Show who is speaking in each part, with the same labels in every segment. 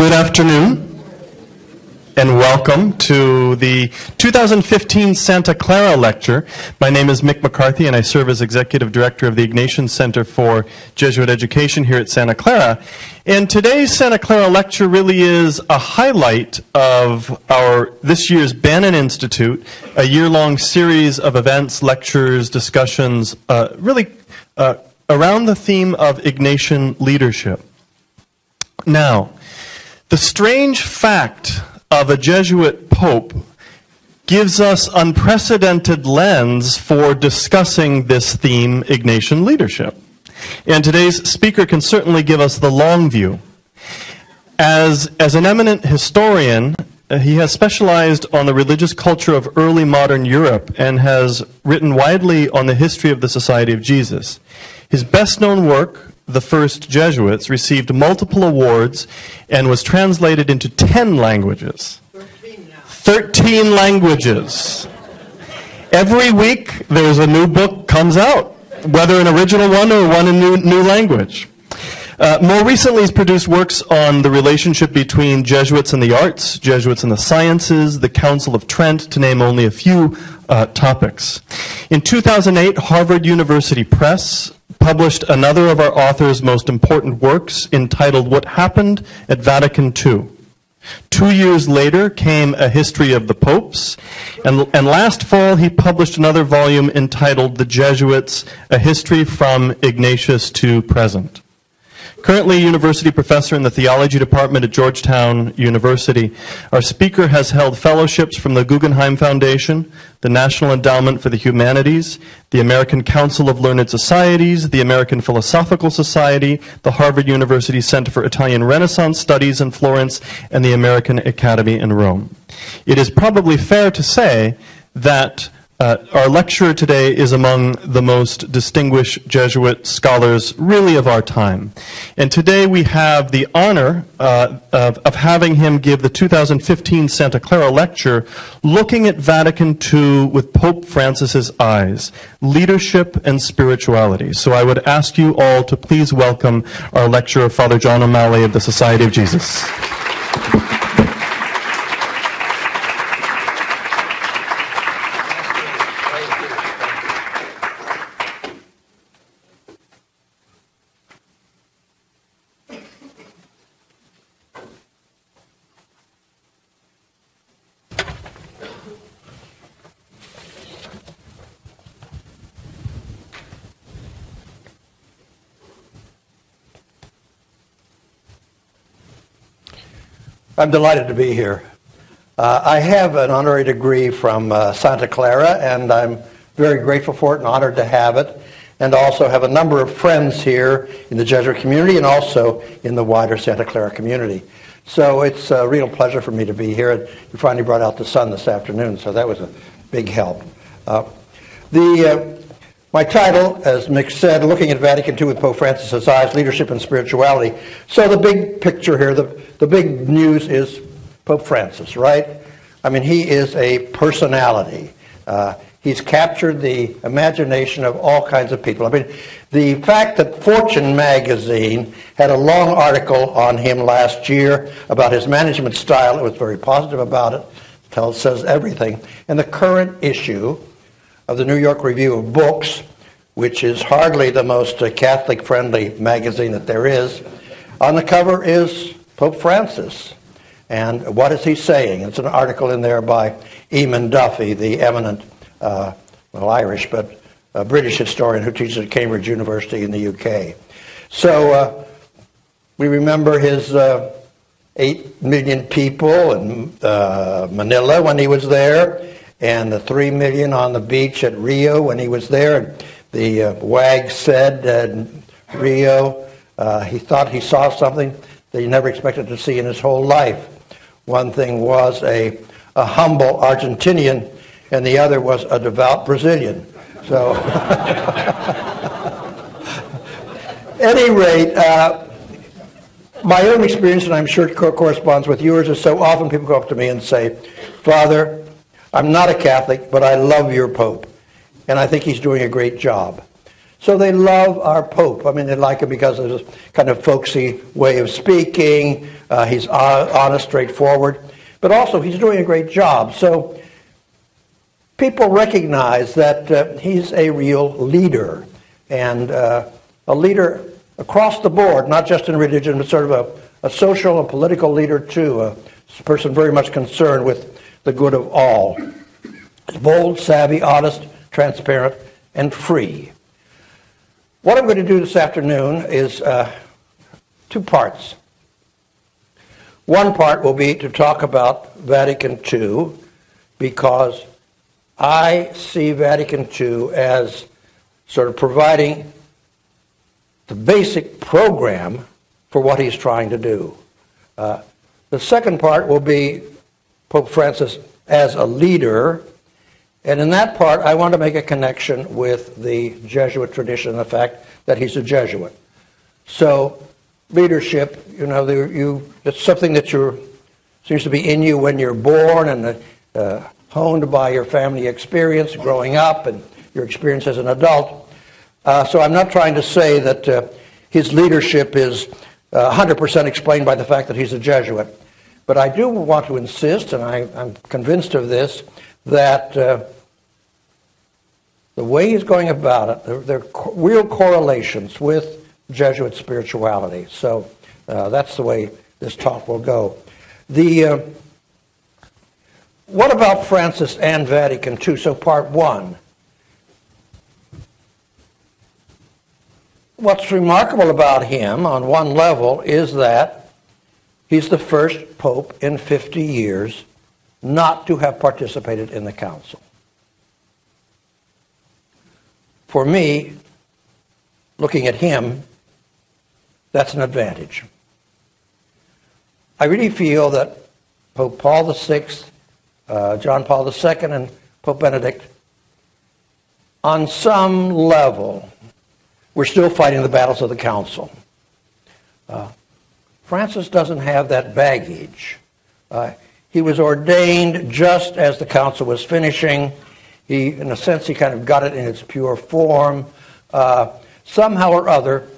Speaker 1: Good afternoon and welcome to the 2015 Santa Clara Lecture. My name is Mick McCarthy and I serve as Executive Director of the Ignatian Center for Jesuit Education here at Santa Clara. And today's Santa Clara Lecture really is a highlight of our this year's Bannon Institute, a year-long series of events, lectures, discussions, uh, really uh, around the theme of Ignatian leadership. Now, the strange fact of a Jesuit pope gives us unprecedented lens for discussing this theme, Ignatian leadership. And today's speaker can certainly give us the long view. As, as an eminent historian, uh, he has specialized on the religious culture of early modern Europe and has written widely on the history of the Society of Jesus. His best known work, the first Jesuits, received multiple awards and was translated into 10 languages. 13 languages. Every week there's a new book comes out, whether an original one or one in new, new language. Uh, more recently, he's produced works on the relationship between Jesuits and the arts, Jesuits and the sciences, the Council of Trent, to name only a few uh, topics. In 2008, Harvard University Press published another of our author's most important works entitled What Happened at Vatican II. Two years later came A History of the Popes, and, and last fall he published another volume entitled The Jesuits, A History from Ignatius to Present. Currently a university professor in the theology department at Georgetown University, our speaker has held fellowships from the Guggenheim Foundation, the National Endowment for the Humanities, the American Council of Learned Societies, the American Philosophical Society, the Harvard University Center for Italian Renaissance Studies in Florence, and the American Academy in Rome. It is probably fair to say that uh, our lecturer today is among the most distinguished Jesuit scholars, really, of our time. And today we have the honor uh, of, of, having him give the 2015 Santa Clara lecture looking at Vatican II with Pope Francis's eyes, leadership and spirituality. So I would ask you all to please welcome our lecturer, Father John O'Malley of the Society of Jesus.
Speaker 2: I'm delighted to be here. Uh, I have an honorary degree from uh, Santa Clara, and I'm very grateful for it and honored to have it. And also have a number of friends here in the Jesuit community and also in the wider Santa Clara community. So it's a real pleasure for me to be here. And you finally brought out the sun this afternoon, so that was a big help. Uh, the, uh, my title, as Mick said, Looking at Vatican II with Pope Francis's Eyes, Leadership and Spirituality. So the big picture here, the, the big news is Pope Francis, right? I mean, he is a personality. Uh, he's captured the imagination of all kinds of people. I mean, the fact that Fortune magazine had a long article on him last year about his management style, it was very positive about it, tells, says everything. And the current issue, of the New York Review of Books, which is hardly the most uh, Catholic friendly magazine that there is. On the cover is Pope Francis. And what is he saying? It's an article in there by Eamon Duffy, the eminent, uh, well, Irish, but a British historian who teaches at Cambridge University in the UK. So uh, we remember his uh, 8 million people in uh, Manila when he was there and the three million on the beach at Rio when he was there. The uh, wag said at Rio uh, he thought he saw something that he never expected to see in his whole life. One thing was a, a humble Argentinian, and the other was a devout Brazilian. So, any rate, uh, my own experience, and I'm sure it corresponds with yours, is so often people go up to me and say, Father, I'm not a Catholic, but I love your Pope, and I think he's doing a great job. So they love our Pope. I mean, they like him because of his kind of folksy way of speaking. Uh, he's honest, straightforward, but also he's doing a great job. So people recognize that uh, he's a real leader and uh, a leader across the board, not just in religion, but sort of a, a social and political leader too, a person very much concerned with the good of all. Bold, savvy, honest, transparent, and free. What I'm going to do this afternoon is uh, two parts. One part will be to talk about Vatican II because I see Vatican II as sort of providing the basic program for what he's trying to do. Uh, the second part will be Pope Francis as a leader. And in that part, I want to make a connection with the Jesuit tradition, and the fact that he's a Jesuit. So, leadership, you know, you, it's something that you're, seems to be in you when you're born and uh, honed by your family experience growing up and your experience as an adult. Uh, so I'm not trying to say that uh, his leadership is uh, 100% explained by the fact that he's a Jesuit. But I do want to insist, and I, am convinced of this, that uh, the way he's going about it, there, there, are co- real correlations with Jesuit spirituality. So uh, that's the way this talk will go. The uh, what about Francis and Vatican II? So, part one. What's remarkable about him, on one level, is that he's the first pope in 50 years not to have participated in the council. For me, looking at him, that's an advantage. I really feel that Pope Paul VI uh, John Paul II and Pope Benedict, on some level, we're still fighting the battles of the council. Uh, Francis doesn't have that baggage. Uh, he was ordained just as the council was finishing. He, in a sense, he kind of got it in its pure form. Uh, somehow or other,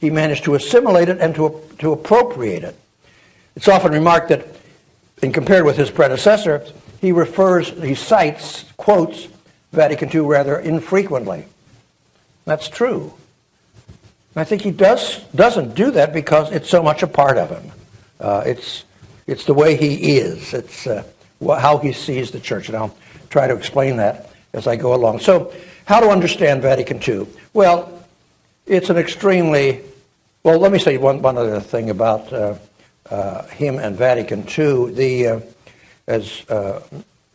Speaker 2: he managed to assimilate it and to, to appropriate it. It's often remarked that, in compared with his predecessor, he refers, he cites, quotes Vatican II rather infrequently. That's true. I think he does, doesn't do that because it's so much a part of him. Uh, it's, it's the way he is. It's uh, how he sees the church. And I'll try to explain that as I go along. So, how to understand Vatican II? Well, it's an extremely, well, let me say one, one other thing about uh, uh him and Vatican II. The, uh, as uh,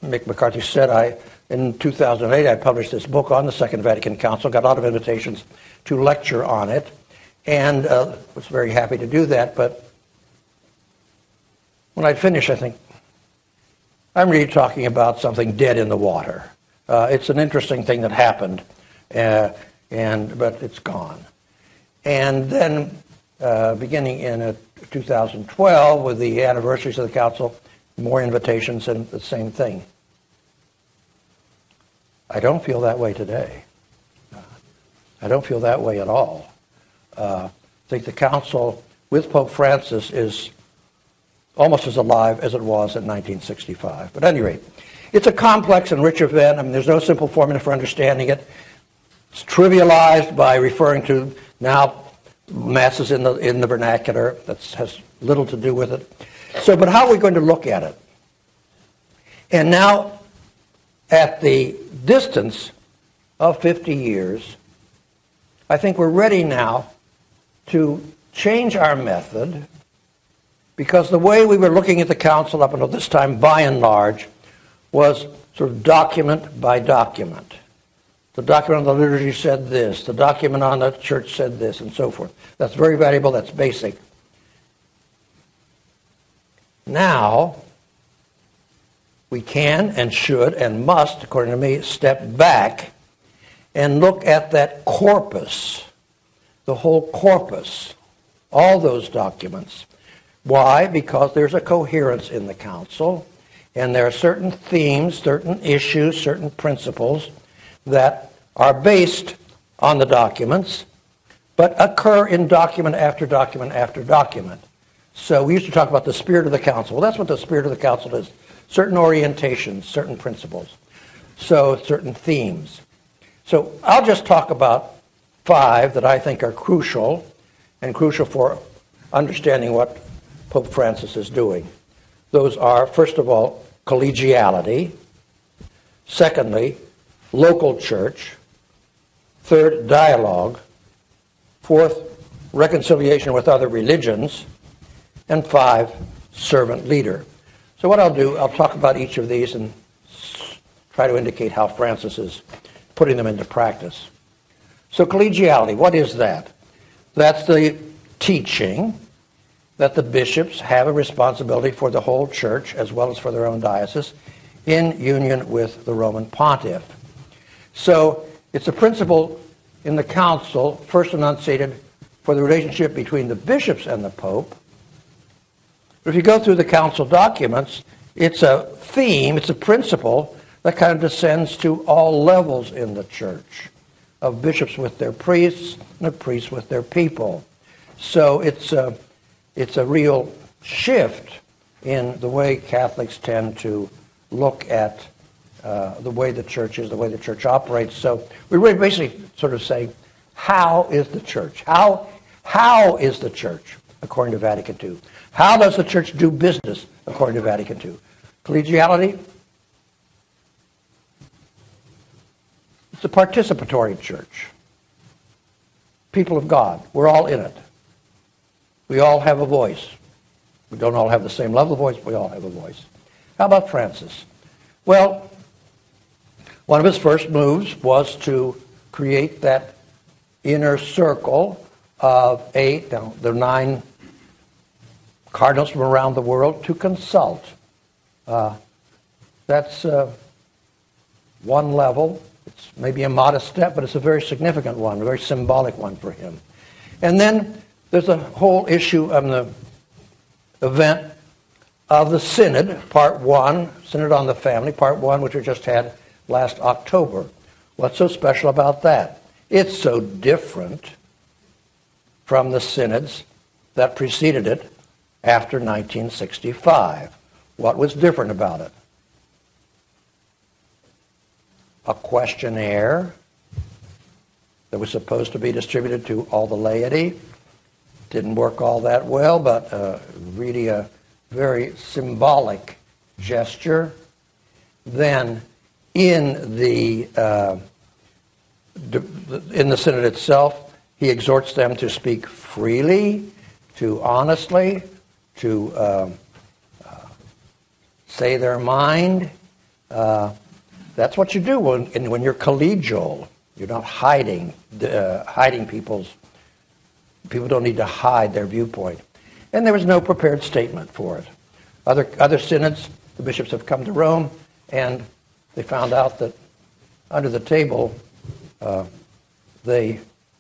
Speaker 2: Mick McCarthy said, I in 2008 I published this book on the Second Vatican Council. Got a lot of invitations to lecture on it, and uh, was very happy to do that. But when I'd finished, I think I'm really talking about something dead in the water. Uh, it's an interesting thing that happened, uh, and but it's gone. And then, uh, beginning in uh, 2012, with the anniversaries of the council, more invitations and the same thing. I don't feel that way today. I don't feel that way at all. Uh, I think the council with Pope Francis is almost as alive as it was in 1965. But at any rate, it's a complex and rich event. I mean, there's no simple formula for understanding it. It's trivialized by referring to now masses in the in the vernacular. That has little to do with it. So, but how are we going to look at it? And now, at the distance of 50 years, I think we're ready now to change our method because the way we were looking at the council up until this time, by and large, was sort of document by document. The document on the liturgy said this, the document on the church said this, and so forth. That's very valuable, that's basic. Now, we can and should and must, according to me, step back and look at that corpus, the whole corpus, all those documents. Why? Because there's a coherence in the council, and there are certain themes, certain issues, certain principles that are based on the documents, but occur in document after document after document. So we used to talk about the spirit of the council. Well, that's what the spirit of the council is certain orientations, certain principles, so certain themes. So I'll just talk about five that I think are crucial and crucial for understanding what Pope Francis is doing. Those are, first of all, collegiality. Secondly, local church. Third, dialogue. Fourth, reconciliation with other religions. And five, servant leader. So, what I'll do, I'll talk about each of these and try to indicate how Francis is putting them into practice. So, collegiality, what is that? That's the teaching that the bishops have a responsibility for the whole church as well as for their own diocese in union with the Roman pontiff. So, it's a principle in the council, first enunciated for the relationship between the bishops and the pope. But if you go through the council documents, it's a theme, it's a principle that kind of descends to all levels in the church of bishops with their priests and of priests with their people. So it's a, it's a real shift in the way Catholics tend to look at uh, the way the church is, the way the church operates. So we are basically sort of saying, how is the church? How, how is the church according to Vatican II? How does the church do business according to Vatican II? Collegiality? It's a participatory church. People of God. We're all in it. We all have a voice. We don't all have the same level of voice, but we all have a voice. How about Francis? Well, one of his first moves was to create that inner circle of eight, are nine cardinals from around the world to consult. Uh, that's uh, one level. It's maybe a modest step, but it's a very significant one, a very symbolic one for him. And then there's a whole issue of the event of the Synod, Part 1, Synod on the Family, Part 1, which we just had last October. What's so special about that? It's so different from the synods that preceded it after 1965. What was different about it? A questionnaire that was supposed to be distributed to all the laity. Didn't work all that well, but uh, really a very symbolic gesture. Then, in the uh, in the synod itself, he exhorts them to speak freely, to honestly, to um, uh, say their mind. Uh, that's what you do when, when you're collegial. You're not hiding, uh, hiding people's. People don't need to hide their viewpoint. And there was no prepared statement for it. Other, other synods, the bishops have come to Rome, and they found out that under the table, uh, they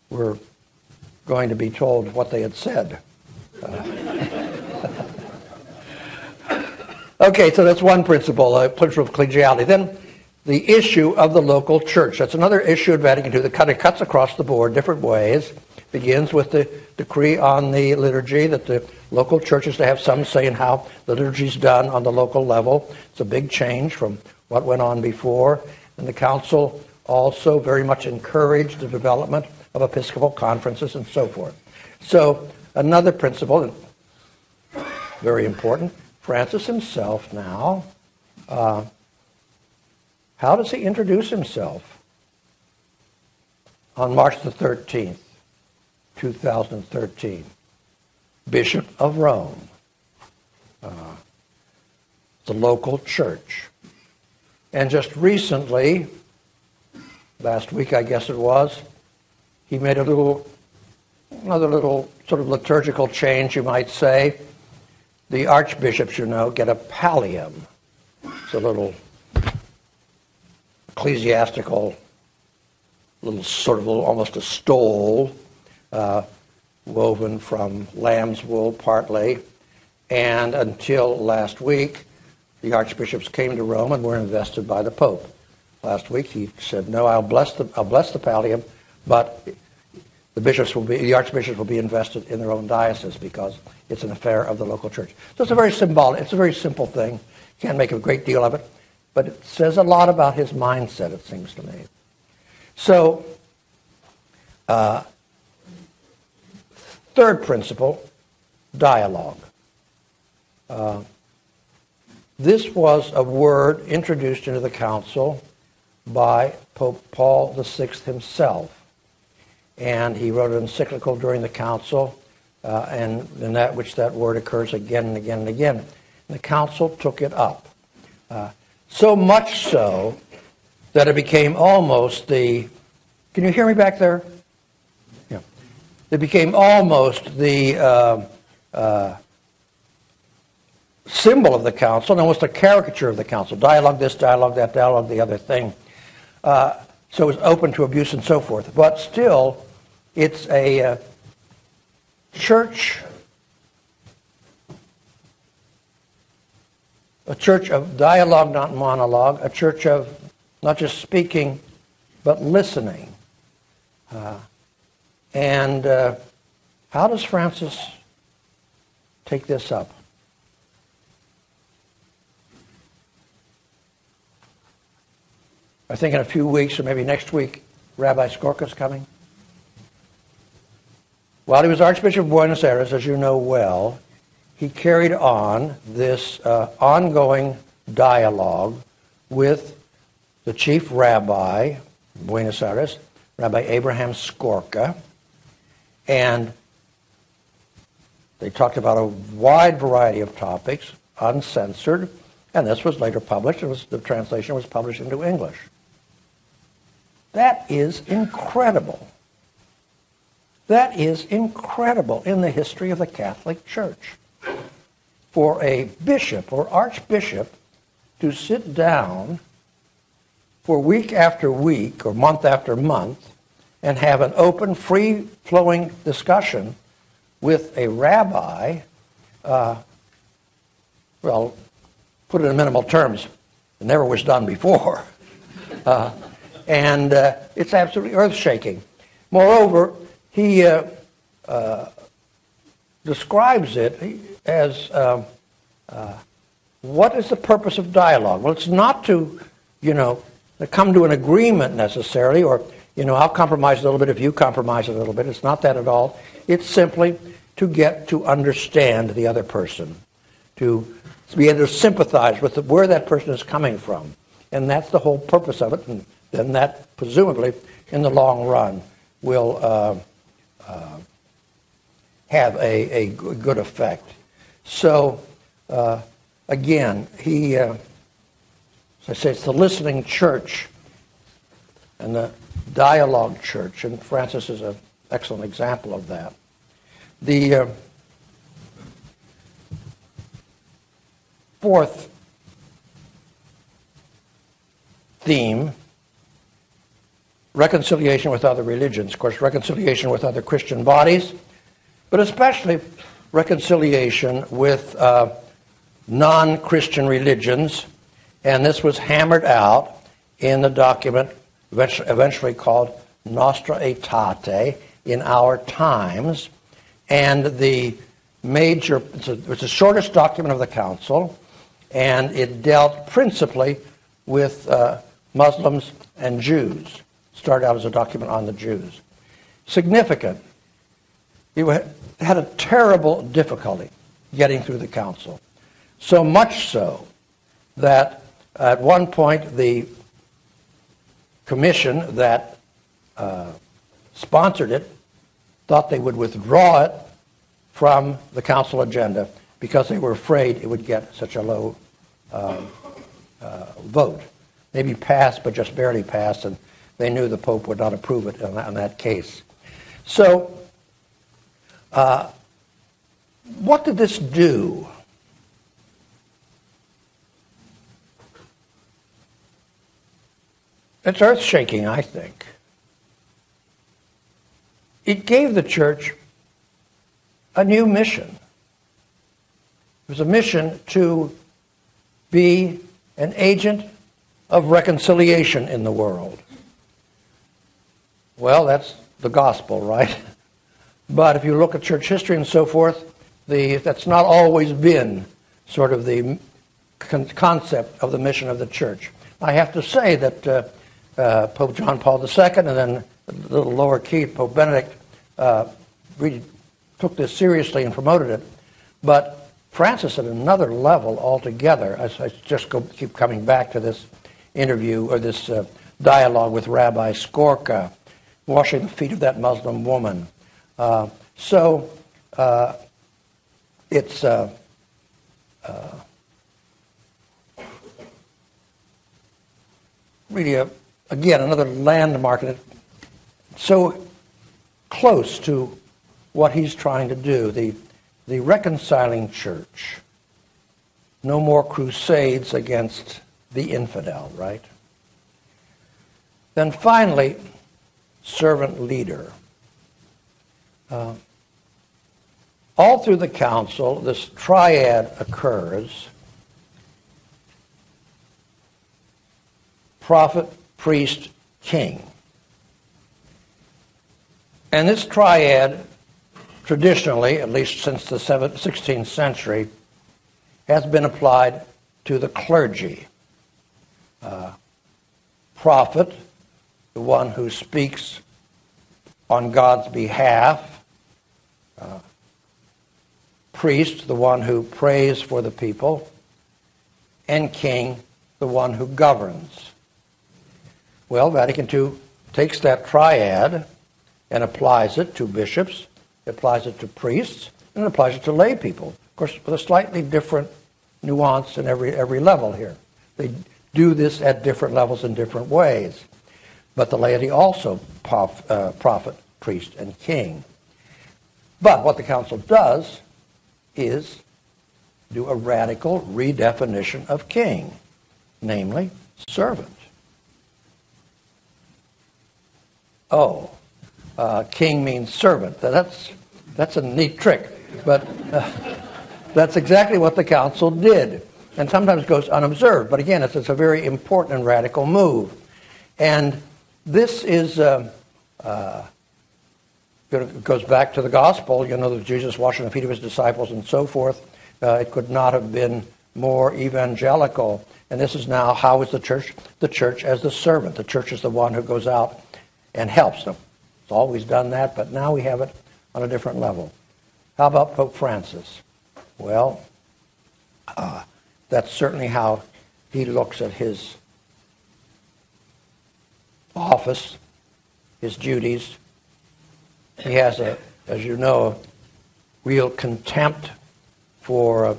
Speaker 2: were going to be told what they had said. Uh, Okay, so that's one principle, a principle of collegiality. Then the issue of the local church. That's another issue at Vatican II that kind of cuts across the board different ways. Begins with the decree on the liturgy that the local churches to have some say in how the liturgy is done on the local level. It's a big change from what went on before. And the council also very much encouraged the development of episcopal conferences and so forth. So another principle, very important, Francis himself now, uh, how does he introduce himself? On March the 13th, 2013, Bishop of Rome, uh, the local church. And just recently, last week I guess it was, he made a little, another little sort of liturgical change, you might say the archbishops, you know, get a pallium. It's a little ecclesiastical, little sort of little, almost a stole, uh, woven from lamb's wool partly. And until last week, the archbishops came to Rome and were invested by the Pope. Last week he said, "No, I'll bless the I'll bless the pallium, but the bishops will be, the archbishops will be invested in their own diocese because it's an affair of the local church. So it's a very symbolic, it's a very simple thing. Can't make a great deal of it, but it says a lot about his mindset, it seems to me. So, uh, third principle, dialogue. Uh, this was a word introduced into the council by Pope Paul VI himself. And he wrote an encyclical during the council, uh, and in that which that word occurs again and again and again. And the council took it up. Uh, so much so that it became almost the. Can you hear me back there? Yeah. It became almost the uh, uh, symbol of the council and almost a caricature of the council. Dialogue this, dialogue that, dialogue the other thing. Uh, so it was open to abuse and so forth. But still, it's a uh, church, a church of dialogue, not monologue, a church of not just speaking, but listening. Uh, and uh, how does Francis take this up? I think in a few weeks or maybe next week, Rabbi Skorka's coming. While he was Archbishop of Buenos Aires, as you know well, he carried on this uh, ongoing dialogue with the chief rabbi Buenos Aires, Rabbi Abraham Skorka, and they talked about a wide variety of topics, uncensored, and this was later published. Was, the translation was published into English. That is incredible. That is incredible in the history of the Catholic Church. For a bishop or archbishop to sit down for week after week or month after month and have an open, free flowing discussion with a rabbi, uh, well, put it in minimal terms, it never was done before. Uh, and uh, it's absolutely earth shaking. Moreover, he uh, uh, describes it as um, uh, what is the purpose of dialogue? Well, it's not to, you know, to come to an agreement necessarily, or, you know, I'll compromise a little bit if you compromise a little bit. It's not that at all. It's simply to get to understand the other person, to be able to sympathize with the, where that person is coming from. And that's the whole purpose of it. And then that presumably, in the long run, will uh, uh, have a, a good effect. So, uh, again, he, uh, as I say, it's the listening church and the dialogue church, and Francis is an excellent example of that. The uh, fourth theme reconciliation with other religions, of course, reconciliation with other Christian bodies, but especially reconciliation with uh, non Christian religions. And this was hammered out in the document eventually called Nostra Aetate in our times. And the major, it's, a, it's the shortest document of the Council, and it dealt principally with uh, Muslims and Jews started out as a document on the Jews. Significant. He had a terrible difficulty getting through the council. So much so that at one point the commission that uh, sponsored it thought they would withdraw it from the council agenda because they were afraid it would get such a low uh, uh, vote. Maybe passed, but just barely passed, and they knew the Pope would not approve it in that, in that case. So, uh, what did this do? It's earth shaking, I think. It gave the church a new mission. It was a mission to be an agent of reconciliation in the world. Well, that's the gospel, right? But if you look at church history and so forth, the, that's not always been sort of the con- concept of the mission of the church. I have to say that uh, uh, Pope John Paul II and then a little lower key, Pope Benedict, uh, really took this seriously and promoted it. But Francis at another level altogether, I, I just go, keep coming back to this interview or this uh, dialogue with Rabbi Skorka, washing the feet of that Muslim woman. Uh, so uh, it's uh, really, a, again, another landmark. And so close to what he's trying to do, the, the reconciling church. No more crusades against the infidel, right? Then finally, servant leader. Uh, all through the council, this triad occurs prophet, priest, king. And this triad, traditionally, at least since the 16th century, has been applied to the clergy. Uh, prophet, the one who speaks on God's behalf. Priest, the one who prays for the people. And king, the one who governs. Well, Vatican II takes that triad and applies it to bishops, applies it to priests, and applies it to lay people. Of course, with a slightly different nuance in every, every level here. They do this at different levels in different ways. But the laity also prof, uh, prophet, priest, and king. But what the council does is do a radical redefinition of king, namely servant. Oh, uh, king means servant. That's, that's a neat trick. But uh, that's exactly what the council did. And sometimes goes unobserved. But again, it's, it's a very important and radical move. And this is, uh, uh, it goes back to the gospel, you know, that Jesus washing the feet of his disciples and so forth. Uh, it could not have been more evangelical. And this is now how is the church? The church as the servant. The church is the one who goes out and helps them. It's always done that, but now we have it on a different level. How about Pope Francis? Well, uh, that's certainly how he looks at his office, his duties. He has a, as you know, real contempt for uh,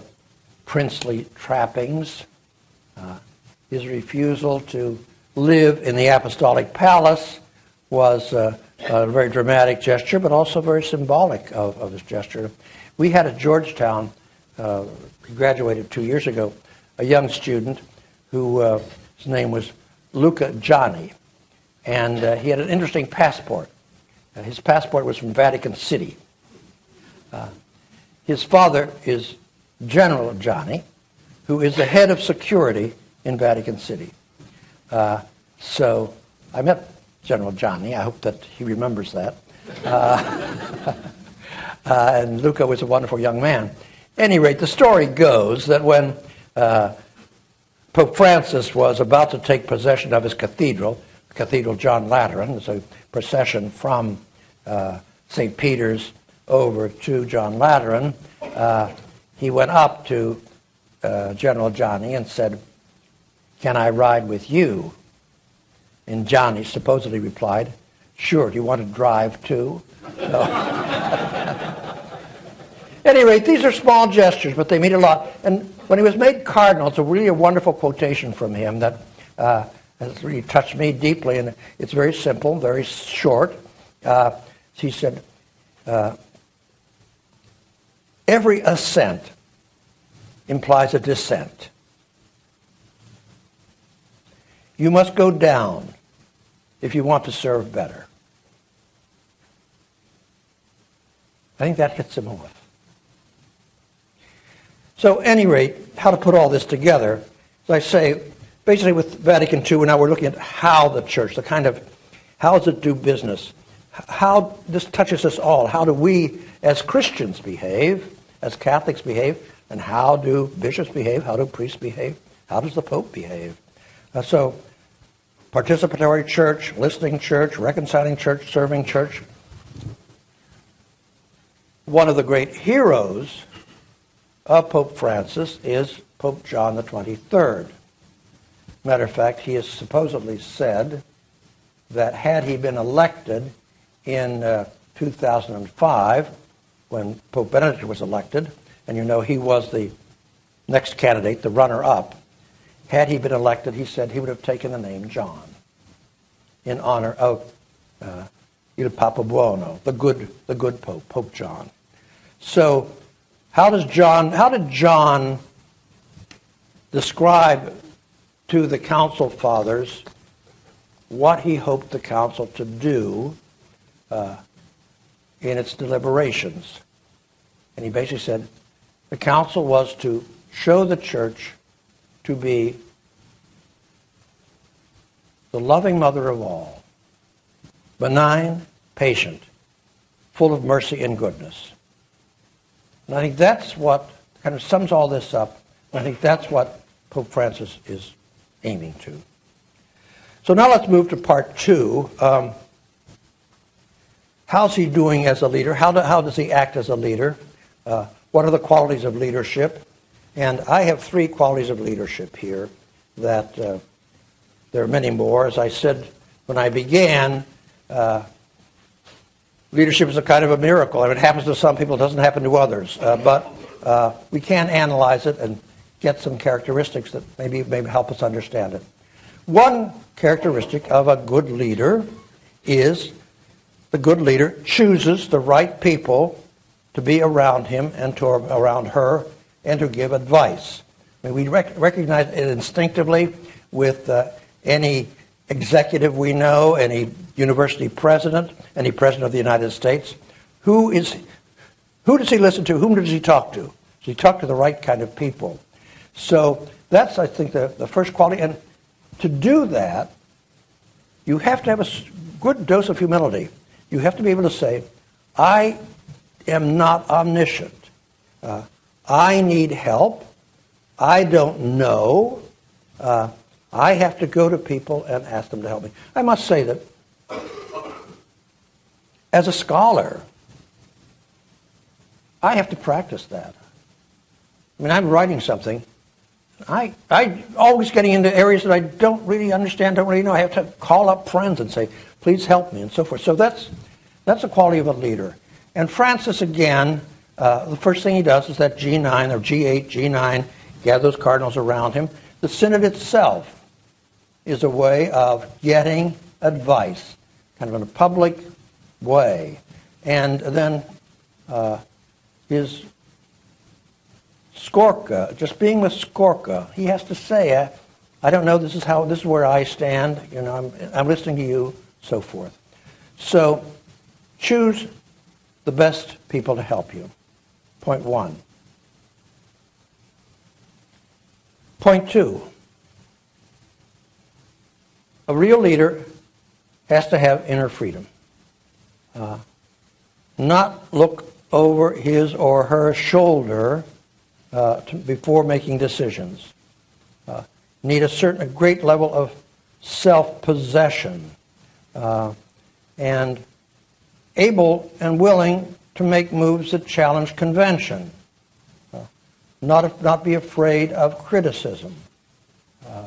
Speaker 2: princely trappings. Uh, his refusal to live in the apostolic palace was uh, a very dramatic gesture, but also very symbolic of, of his gesture. We had at Georgetown, uh, graduated two years ago, a young student who uh, his name was Luca Giani. And uh, he had an interesting passport. Uh, his passport was from Vatican City. Uh, his father is General Giani, who is the head of security in Vatican City. Uh, so I met General Giani. I hope that he remembers that. Uh, uh, and Luca was a wonderful young man. Any rate, the story goes that when uh, Pope Francis was about to take possession of his cathedral, Cathedral John Lateran. It's a procession from uh, St. Peter's over to John Lateran. Uh, he went up to uh, General Giani and said, Can I ride with you? And Giani supposedly replied, Sure, do you want to drive too? No. At any rate, these are small gestures, but they mean a lot. And when he was made cardinal, it's a really a wonderful quotation from him that has really touched me deeply, and it's very simple, very short. Uh, he said, uh, Every ascent implies a descent. You must go down if you want to serve better. I think that hits him off. So, any rate, how to put all this together, as I say, basically with Vatican II, now we're looking at how the church, the kind of How does it do business? How this touches us all. How do we, as Christians, behave? As Catholics, behave? And how do bishops behave? How do priests behave? How does the Pope behave? Uh, so, participatory church, listening church, reconciling church, serving church. One of the great heroes of Pope Francis is Pope John the 23rd. Matter of fact, he has supposedly said that had he been elected in uh, 2005, when Pope Benedict was elected, and you know he was the next candidate, the runner up, had he been elected, he said he would have taken the name John in honor of uh, Il Papa Buono, the good, the good Pope, Pope John. So, how does John? How did John describe to the council fathers what he hoped the council to do uh, in its deliberations. And he basically said the council was to show the church to be the loving mother of all, benign, patient, full of mercy and goodness. And I think that's what kind of sums all this up. I think that's what Pope Francis is aiming to. So now let's move to part two. Um, how's he doing as a leader? How, do, how does he act as a leader? Uh, what are the qualities of leadership? And I have three qualities of leadership here that uh, there are many more. As I said when I began, uh, leadership is a kind of a miracle. If it happens to some people, it doesn't happen to others. Uh, but uh, we can analyze it and get some characteristics that maybe, maybe help us understand it. One characteristic of a good leader is the good leader chooses the right people to be around him and to around her and to give advice. I mean, we rec- recognize it instinctively with uh, any executive we know, any university president, any president of the United States. Who is who does he listen to? Whom does he talk to? Does he talk to the right kind of people? So that's, I think, the, the first quality. And to do that, you have to have a good dose of humility. You have to be able to say, I am not omniscient. Uh, I need help. I don't know. Uh, I have to go to people and ask them to help me. I must say that as a scholar, I have to practice that. I mean, I'm writing something, I, I always getting into areas that I don't really understand, don't really know. I have to call up friends and say, please help me, and so forth. So that's, that's the quality of a leader. And Francis, again, uh, the first thing he does is that G9 or G8, G9, gather those cardinals around him. The synod itself is a way of getting advice, kind of in a public way. And then uh, his Skorka, just being with Skorka, he has to say, I, don't know, this is how, this is where I stand, you know, I'm, I'm listening to you, so forth. So choose the best people to help you. Point one. Point two. A real leader has to have inner freedom. Uh, not look over his or her shoulder uh, to, before making decisions. Uh, need a certain a great level of self-possession uh, and able and willing to make moves that challenge convention. Uh, not, not be afraid of criticism. Uh,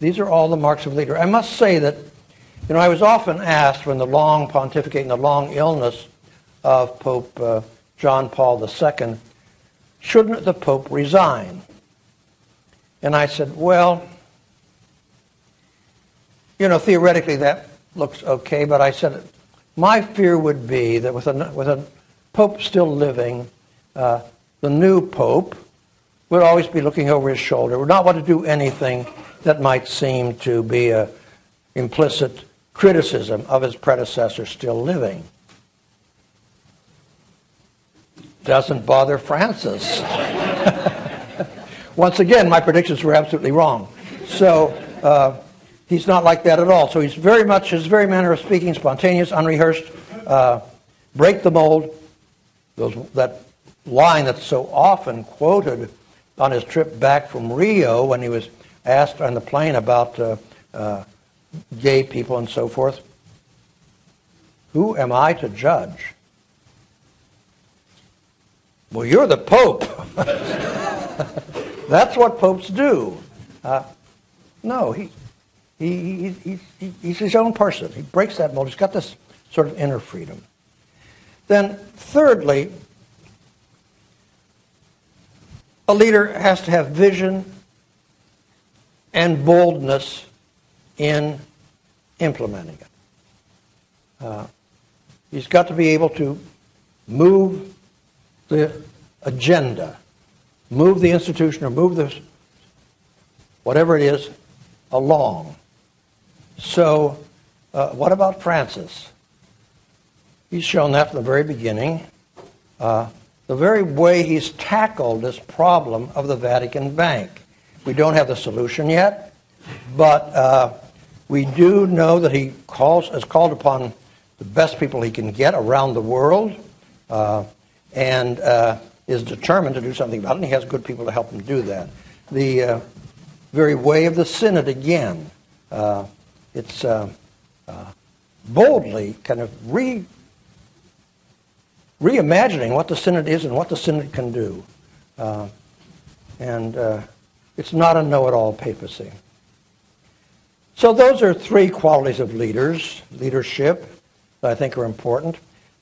Speaker 2: these are all the marks of a leader. I must say that, you know, I was often asked when the long pontificate and the long illness of Pope uh, John Paul II, shouldn't the Pope resign? And I said, well, you know, theoretically that looks okay, but I said, my fear would be that with a, with a Pope still living, uh, the new Pope would always be looking over his shoulder, would not want to do anything that might seem to be a implicit criticism of his predecessor still living doesn't bother Francis. Once again, my predictions were absolutely wrong. So, uh, he's not like that at all. So he's very much, his very manner of speaking, spontaneous, unrehearsed, uh, break the mold. Those, that line that's so often quoted on his trip back from Rio when he was asked on the plane about uh, uh, gay people and so forth. Who am I to judge? Well, you're the Pope. That's what popes do. Uh, no, he, he, he, he, he's his own person. He breaks that mold. He's got this sort of inner freedom. Then, thirdly, a leader has to have vision and boldness in implementing it. Uh, he's got to be able to move the agenda, move the institution or move the whatever it is along. So, uh, what about Francis? He's shown that from the very beginning. Uh, the very way he's tackled this problem of the Vatican Bank. We don't have the solution yet, but uh, we do know that he calls, has called upon the best people he can get around the world uh, and uh, is determined to do something about it, and he has good people to help him do that. The uh, very way of the Synod, again, uh, it's uh, boldly kind of re reimagining what the Synod is and what the Synod can do. Uh, and uh, it's not a know it all papacy. So, those are three qualities of leaders, leadership, that I think are important.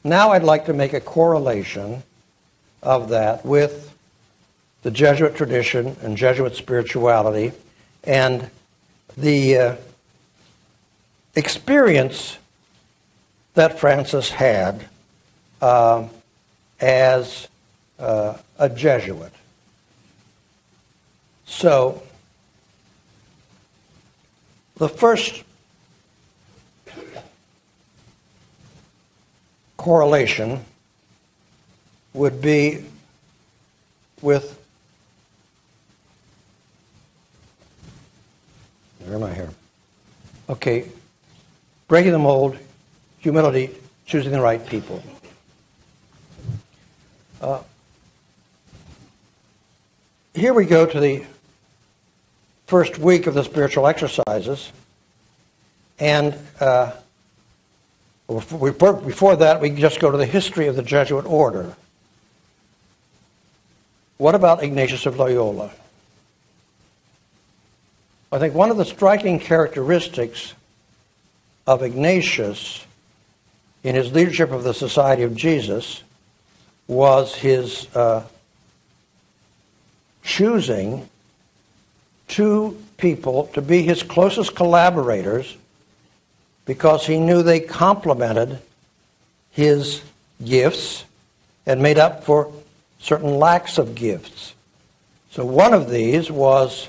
Speaker 2: Now, I'd like to make a correlation of that with the Jesuit tradition and Jesuit spirituality and the uh, experience that Francis had uh, as uh, a Jesuit. So, the first correlation would be with where am I here? Okay, breaking the mold, humility, choosing the right people. Uh, here we go to the first week of the spiritual exercises. And uh, before that, we just go to the history of the Jesuit order. What about Ignatius of Loyola? I think one of the striking characteristics of Ignatius in his leadership of the Society of Jesus was his uh, choosing two people to be his closest collaborators because he knew they complemented his gifts and made up for certain lacks of gifts. So one of these was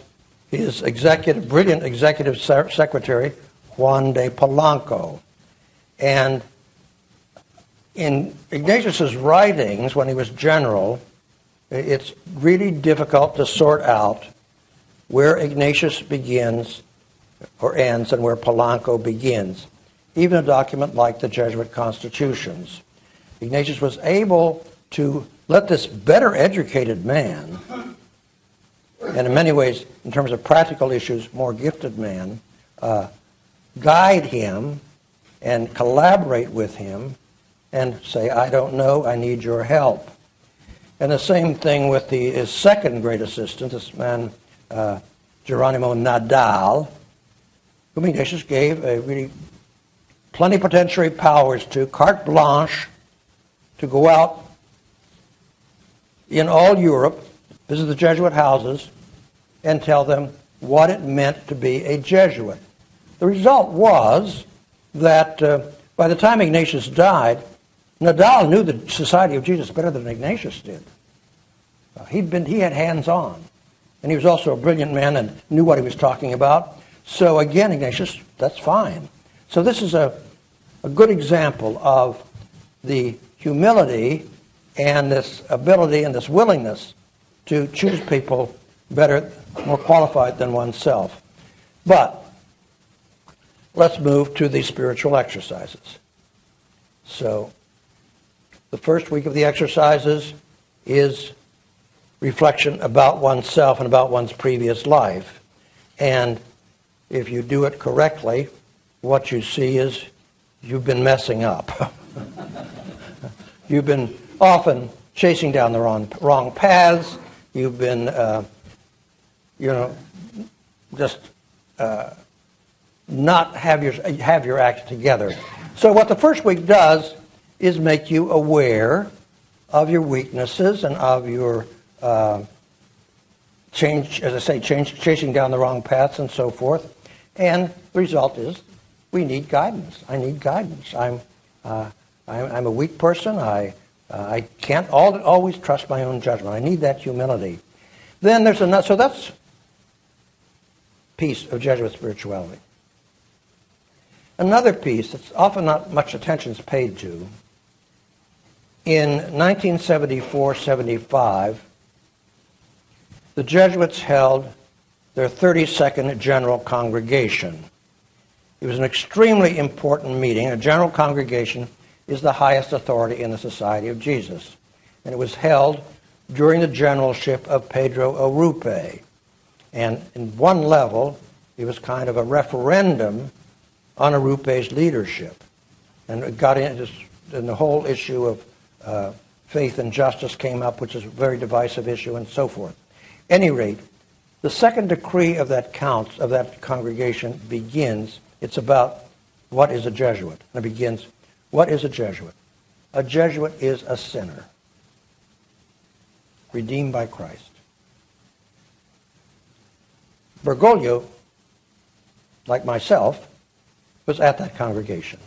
Speaker 2: his executive, brilliant executive secretary, Juan de Polanco. And in Ignatius's writings, when he was general, it's really difficult to sort out where Ignatius begins or ends and where Polanco begins. Even a document like the Jesuit constitutions. Ignatius was able to let this better educated man, and in many ways, in terms of practical issues, more gifted man, uh, guide him and collaborate with him and say, I don't know, I need your help. And the same thing with the, his second great assistant, this man, uh, Geronimo Nadal, Ignatius gave a really plenipotentiary powers to, carte blanche, to go out in all Europe, visit the Jesuit houses, and tell them what it meant to be a Jesuit. The result was that uh, by the time Ignatius died, Nadal knew the Society of Jesus better than Ignatius did. Uh, he'd been, he had hands on. And he was also a brilliant man and knew what he was talking about. So again, Ignatius, that's fine. So this is a, a good example of the humility and this ability and this willingness to choose people better, more qualified than oneself. But let's move to the spiritual exercises. So, the first week of the exercises is reflection about oneself and about one's previous life. And if you do it correctly, what you see is you've been messing up. you've been often chasing down the wrong, wrong paths. You've been, uh, you know, just uh, not have your, have your act together. So, what the first week does is make you aware of your weaknesses and of your uh, change, as I say, change, chasing down the wrong paths and so forth. And the result is we need guidance. I need guidance. I'm, uh, I'm, I'm, a weak person. I, uh, I can't all, always trust my own judgment. I need that humility. Then there's another, so that's piece of Jesuit spirituality. Another piece that's often not much attention is paid to. In 1974-75, the Jesuits held their 32nd General Congregation. It was an extremely important meeting. A General Congregation is the highest authority in the Society of Jesus. And it was held during the generalship of Pedro Arrupe. And in one level, it was kind of a referendum on Arrupe's leadership. And it got into and the whole issue of uh, faith and justice came up, which is a very divisive issue, and so forth. Any rate, the second decree of that count of that congregation begins. It's about what is a Jesuit, and it begins. What is a Jesuit? A Jesuit is a sinner, redeemed by Christ. Bergoglio, like myself, was at that congregation.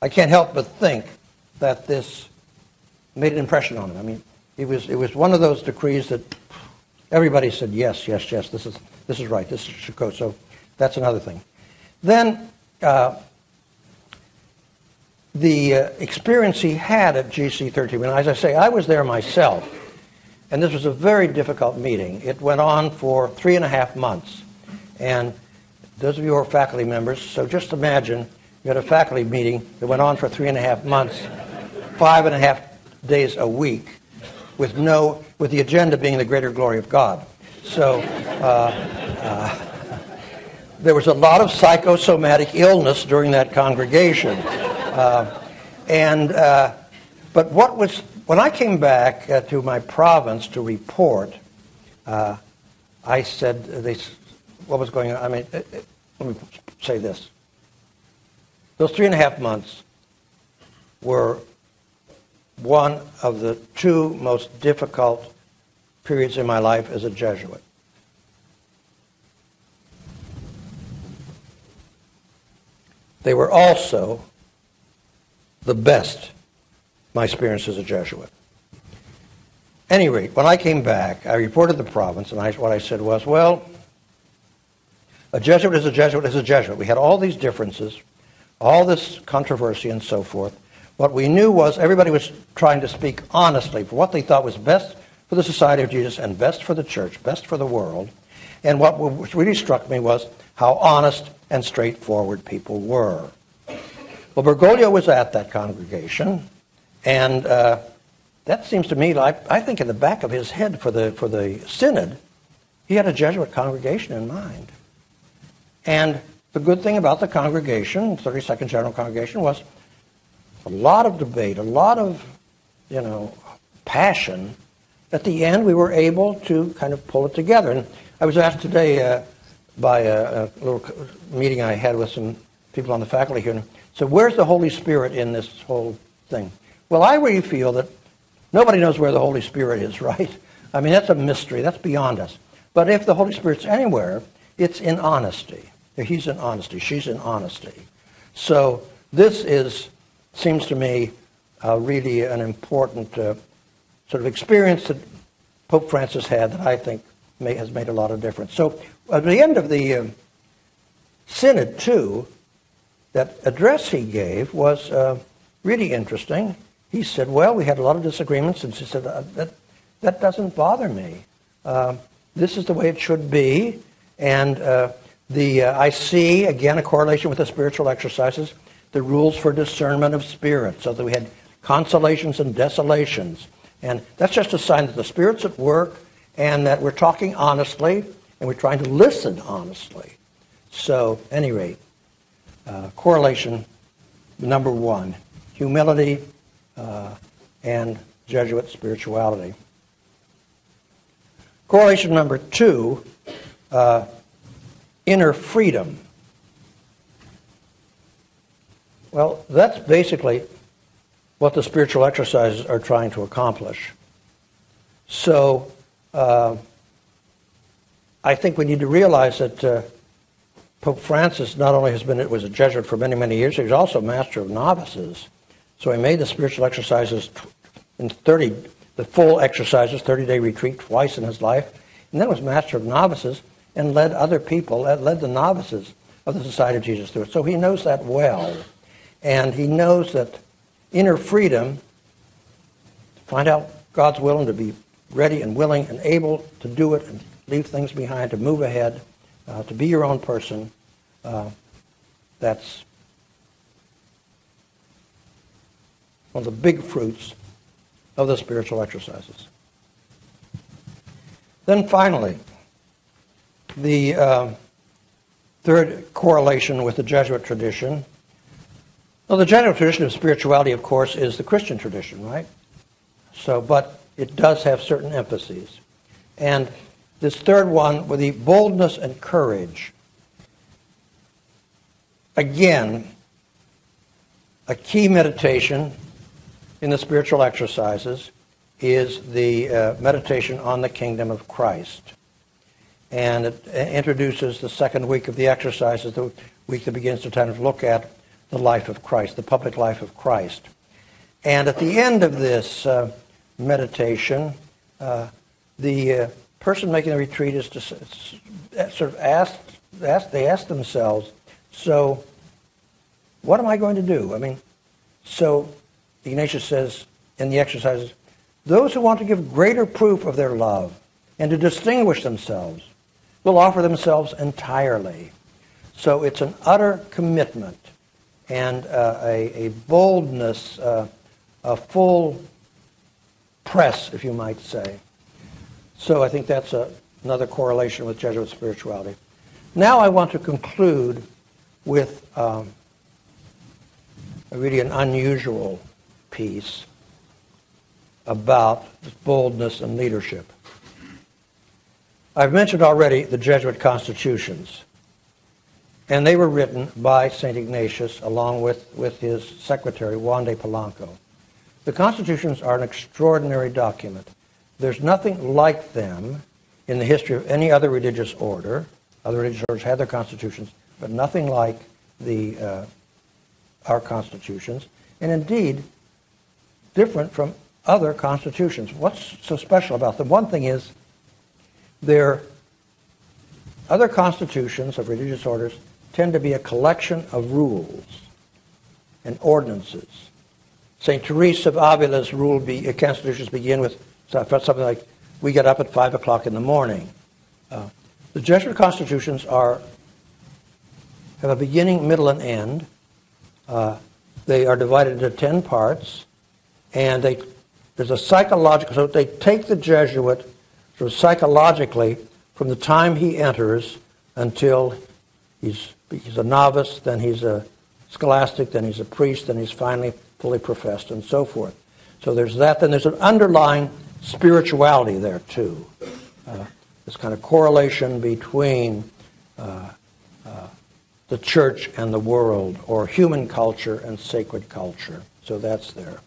Speaker 2: I can't help but think that this made an impression on him. I mean, it was, it was one of those decrees that everybody said, yes, yes, yes, this is, this is right, this should go. So that's another thing. Then uh, the uh, experience he had at GC13, and as I say, I was there myself, and this was a very difficult meeting. It went on for three and a half months. And those of you who are faculty members, so just imagine you had a faculty meeting that went on for three and a half months, five and a half days a week, with no, with the agenda being the greater glory of God. So uh, uh, there was a lot of psychosomatic illness during that congregation, uh, and but what was when I came back to my province to report, I said they what was going on. I mean, let me say this. Those three and a half months were one of the two most difficult periods in my life as a Jesuit. They were also the best my experience as a Jesuit. Any rate, when I came back, I reported the province, and I, what I said was, well, a Jesuit is a Jesuit is a Jesuit. We had all these differences, all this controversy and so forth. What we knew was everybody was trying to speak honestly for what they thought was best for the Society of Jesus and best for the church, best for the world. And what really struck me was how honest and straightforward people were. Well, Bergoglio was at that congregation, and uh, that seems to me like I think in the back of his head for the for the synod, he had a Jesuit congregation in mind. And the good thing about the congregation, 32nd General Congregation, was a lot of debate, a lot of, you know, passion. At the end, we were able to kind of pull it together. And I was asked today uh, by a, a, little meeting I had with some people on the faculty here. So, where's the Holy Spirit in this whole thing? Well, I really feel that nobody knows where the Holy Spirit is, right? I mean, that's a mystery. That's beyond us. But if the Holy Spirit's anywhere, it's in honesty. He's in honesty. She's in honesty. So this is, seems to me, uh, really an important uh, sort of experience that Pope Francis had that I think may, has made a lot of difference. So at the end of the uh, synod, too, that address he gave was uh, really interesting. He said, "Well, we had a lot of disagreements," and he said, uh, "That that doesn't bother me. Uh, this is the way it should be." And The, I see, again, a correlation with the spiritual exercises, the rules for discernment of spirit, so that we had consolations and desolations. And that's just a sign that the Spirit's at work and that we're talking honestly and we're trying to listen honestly. So, any rate, uh, correlation number one humility uh, and Jesuit spirituality. Correlation number two uh, inner freedom. Well, that's basically what the spiritual exercises are trying to accomplish. So, uh, I think we need to realize that uh, Pope Francis not only has been it was a Jesuit for many many years, he was also master of novices. So he made the spiritual exercises in 30, the full exercises, 30 day retreat twice in his life, and then was master of novices and led other people, led the novices of the Society of Jesus through it. So he knows that well, and he knows that inner freedom, to find out God's will and to be ready and willing and able to do it and leave things behind, to move ahead, uh, to be your own person. Uh, that's one of the big fruits of the spiritual exercises. Then finally, the uh, third correlation with the Jesuit tradition. Well, the general tradition of spirituality, of course, is the Christian tradition, right? So, but it does have certain emphases. And this third one, with the boldness and courage, again, a key meditation in the spiritual exercises is the uh, meditation on the kingdom of Christ. And it introduces the second week of the exercises, the week that begins to kind of look at the life of Christ, the public life of Christ. And at the end of this uh, meditation, uh, the uh, person making the retreat is to sort of ask, ask, they ask themselves, so what am I going to do? I mean, so Ignatius says in the exercises, those who want to give greater proof of their love and to distinguish themselves will offer themselves entirely. So it's an utter commitment and uh, a, a, boldness, uh, a full press, if you might say. So I think that's a, another correlation with Jesuit spirituality. Now I want to conclude with um, really an unusual piece about boldness and leadership. I've mentioned already the Jesuit constitutions, and they were written by St. Ignatius along with, with his secretary, Juan de Polanco. The constitutions are an extraordinary document. There's nothing like them in the history of any other religious order. Other religious orders had their constitutions, but nothing like the, uh, our constitutions. And indeed, different from other constitutions. What's so special about them? One thing is their other constitutions of religious orders tend to be a collection of rules and ordinances. St. Teresa of Avila's rule be, uh, constitutions begin with something like, we get up at 5 o'clock in the morning. Uh, the Jesuit constitutions are have a beginning, middle, and end. Uh, they are divided into 10 parts and they, there's a psychological, so they take the Jesuit sort of psychologically from the time he enters until he's, he's a novice, then he's a scholastic, then he's a priest, then he's finally fully professed, and so forth. So there's that. Then there's an underlying spirituality there, too. Uh, this kind of correlation between uh, uh, the church and the world, or human culture and sacred culture. So that's there.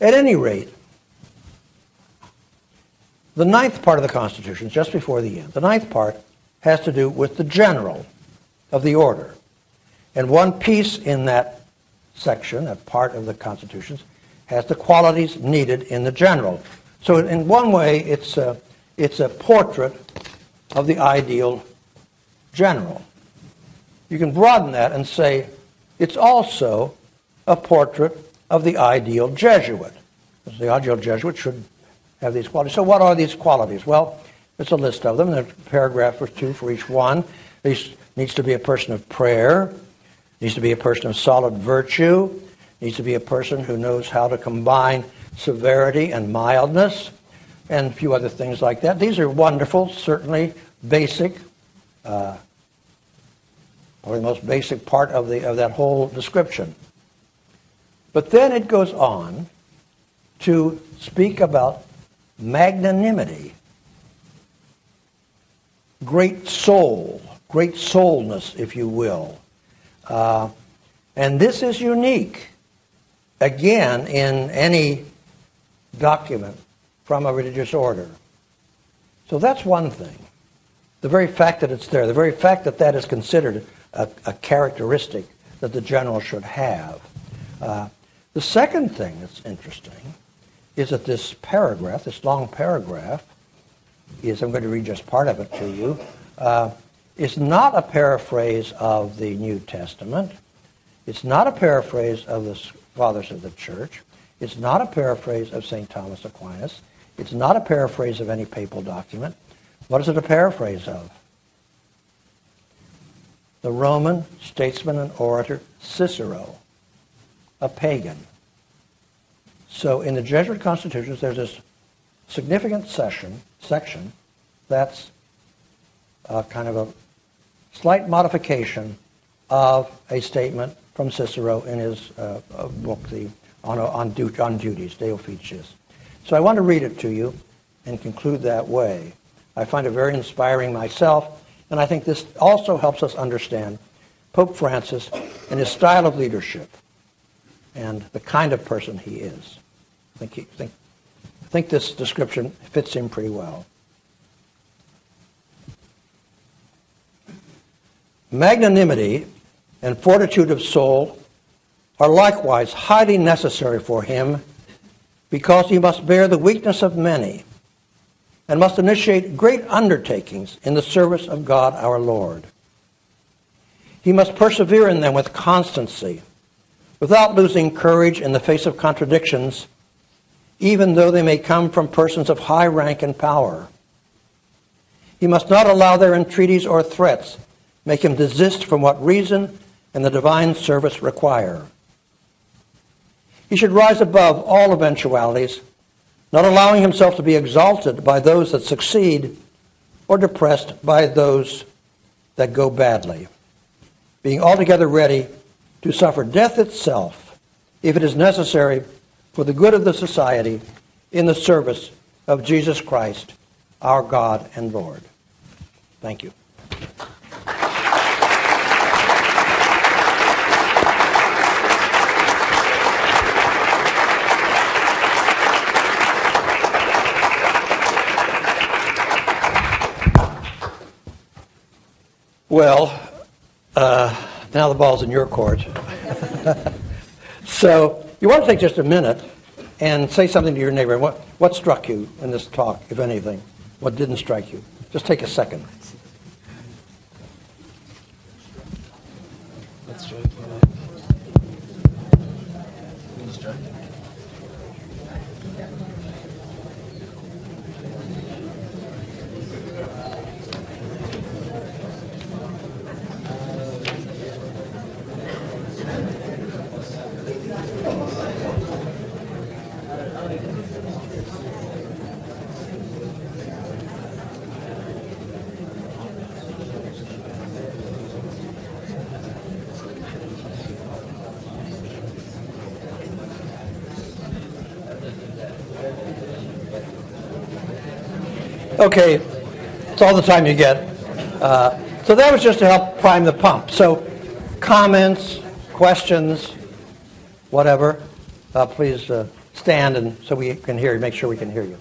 Speaker 2: At any rate, the ninth part of the Constitution, just before the end, the ninth part has to do with the general of the order. And one piece in that section, that part of the Constitutions, has the qualities needed in the general. So in one way, it's a, it's a portrait of the ideal general. You can broaden that and say it's also a portrait of the ideal Jesuit. The ideal Jesuit should have these qualities. So, what are these qualities? Well, it's a list of them. There's a paragraph or two for each one. He needs to be a person of prayer, needs to be a person of solid virtue, needs to be a person who knows how to combine severity and mildness, and a few other things like that. These are wonderful, certainly basic, uh, or the most basic part of, the, of that whole description. But then it goes on to speak about magnanimity, great soul, great soulness, if you will. Uh, and this is unique, again, in any document from a religious order. So that's one thing. The very fact that it's there, the very fact that that is considered a, a characteristic that the general should have. Uh, the second thing that's interesting is that this paragraph, this long paragraph, is, I'm going to read just part of it to you, uh, is not a paraphrase of the New Testament. It's not a paraphrase of the fathers of the church. It's not a paraphrase of St. Thomas Aquinas. It's not a paraphrase of any papal document. What is it a paraphrase of? The Roman statesman and orator Cicero, a pagan. So in the Jesuit constitutions, there's this significant session, section that's a kind of a slight modification of a statement from Cicero in his uh, book, the on, on, on duties, De Officiis. So I want to read it to you and conclude that way. I find it very inspiring myself, and I think this also helps us understand Pope Francis and his style of leadership and the kind of person he is. I think, he, think, I think this description fits him pretty well. Magnanimity and fortitude of soul are likewise highly necessary for him because he must bear the weakness of many and must initiate great undertakings in the service of God our Lord. He must persevere in them with constancy, without losing courage in the face of contradictions, even though they may come from persons of high rank and power. He must not allow their entreaties or threats make him desist from what reason and the divine service require. He should rise above all eventualities, not allowing himself to be exalted by those that succeed or depressed by those that go badly, being altogether ready to suffer death itself if it is necessary for the good of the society in the service of Jesus Christ, our God and Lord. Thank you. Well, uh, now the ball's in your court. so you want to take just a minute and say something to your neighbor. What, what struck you in this talk, if anything? What didn't strike you? Just take a second. Okay, it's all the time you get. Uh, so that was just to help prime the pump. So comments, questions, whatever, uh, please uh, stand and so we can hear you. Make sure we can hear you.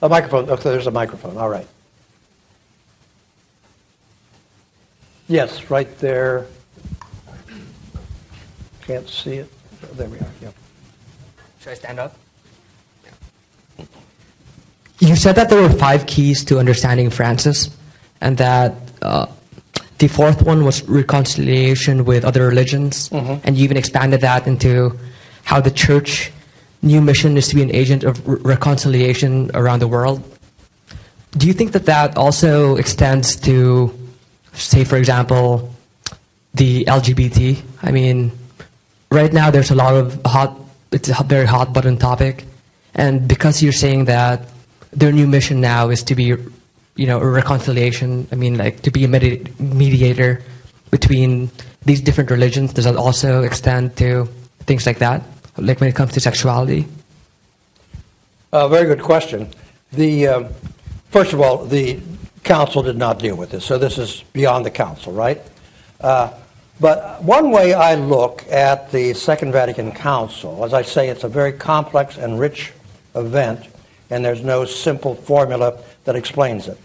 Speaker 2: A microphone. Okay, there's a microphone. All right. Yes, right there. Can't see it. There we are. Yep.
Speaker 3: Should I stand up? You said that there were five keys to understanding Francis, and that uh, the fourth one was reconciliation with other religions, mm-hmm. and you even expanded that into how the church new mission is to be an agent of re- reconciliation around the world. Do you think that that also extends to say, for example, the LGBT. I mean, right now there's a lot of hot, it's a very hot button topic. And because you're saying that their new mission now is to be, you know, a reconciliation, I mean, like to be a medi- mediator between these different religions, does that also extend to things like that? Like when it comes to sexuality?
Speaker 2: Uh, very good question. The, um, first of all, the council did not deal with this, so this is beyond the council, right? Uh, but one way I look at the Second Vatican Council, as I say, it's a very complex and rich event, and there's no simple formula that explains it.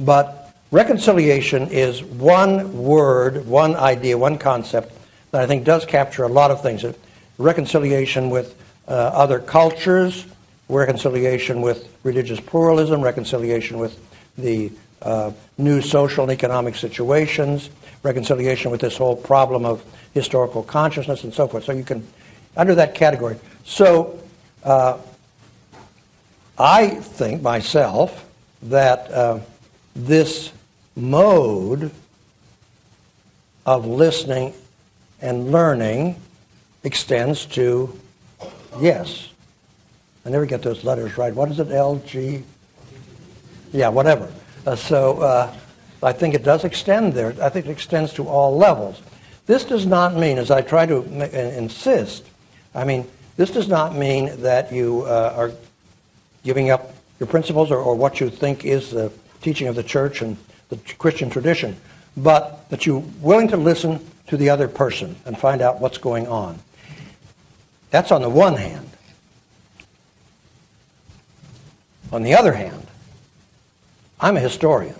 Speaker 2: But reconciliation is one word, one idea, one concept that I think does capture a lot of things. Reconciliation with uh, other cultures, reconciliation with religious pluralism, reconciliation with the uh, new social and economic situations, reconciliation with this whole problem of historical consciousness and so forth. So you can, under that category. So uh, I think myself that uh, this mode of listening and learning extends to yes. I never get those letters right. What is it? L G. Yeah, whatever. Uh, so uh, I think it does extend there. I think it extends to all levels. This does not mean, as I try to insist, I mean, this does not mean that you uh, are giving up your principles or, or, what you think is the teaching of the church and the Christian tradition, but that you're willing to listen to the other person and find out what's going on. That's on the one hand. On the other hand, I'm a historian.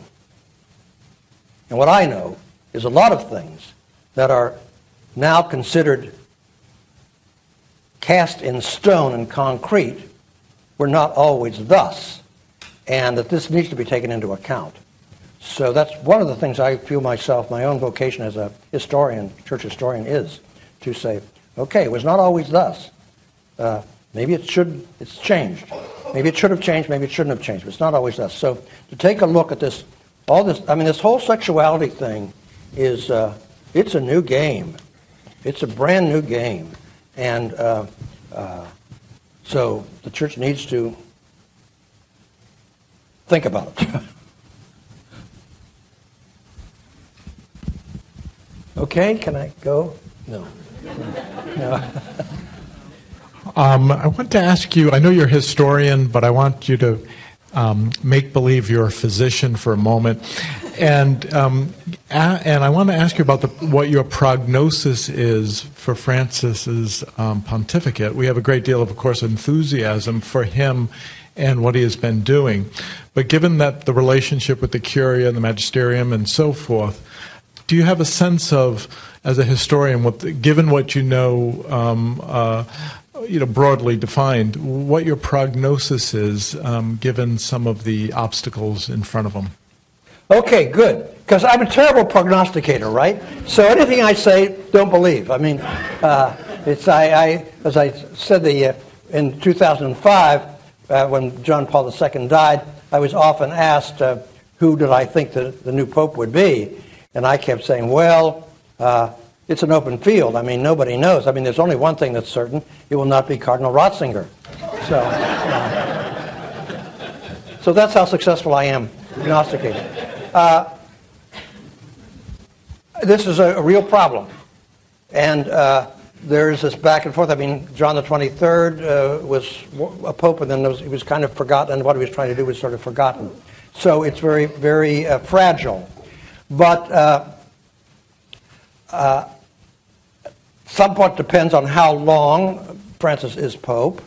Speaker 2: And what I know is a lot of things that are now considered cast in stone and concrete were not always thus, and that this needs to be taken into account. So that's one of the things I feel myself, my own vocation as a historian, church historian, is to say, okay, it was not always thus. Uh, maybe it should, it's changed. Maybe it should have changed, maybe it shouldn't have changed, but it's not always thus. So to take a look at this, all this, I mean, this whole sexuality thing is, uh, it's a new game. It's a brand new game. And uh, uh, so the church needs to think about it. okay, can I go? No. No.
Speaker 4: Um, I want to ask you. I know you're a historian, but I want you to um, make believe you're a physician for a moment, and um, and I want to ask you about the, what your prognosis is for Francis's um, pontificate. We have a great deal of, of course, enthusiasm for him and what he has been doing, but given that the relationship with the Curia and the Magisterium and so forth, do you have a sense of, as a historian, what, given what you know um, uh, you know, broadly defined, what your prognosis is um, given some of the obstacles in front of them.
Speaker 2: Okay, good. Because I'm a terrible prognosticator, right? So anything I say, don't believe. I mean, uh, it's I, I, as I said the uh, in 2005 uh, when John Paul II died, I was often asked uh, who did I think the, the new pope would be, and I kept saying, well, uh, it's an open field. I mean, nobody knows. I mean, there's only one thing that's certain it will not be Cardinal Ratzinger. So, uh, so that's how successful I am prognosticating. This is a, a, real problem. And uh, there's this back and forth. I mean, John the 23rd uh, was a pope, and then was, he was kind of forgotten, what he was trying to do was sort of forgotten. So it's very, very uh, fragile. But uh, uh, somewhat depends on how long Francis is Pope.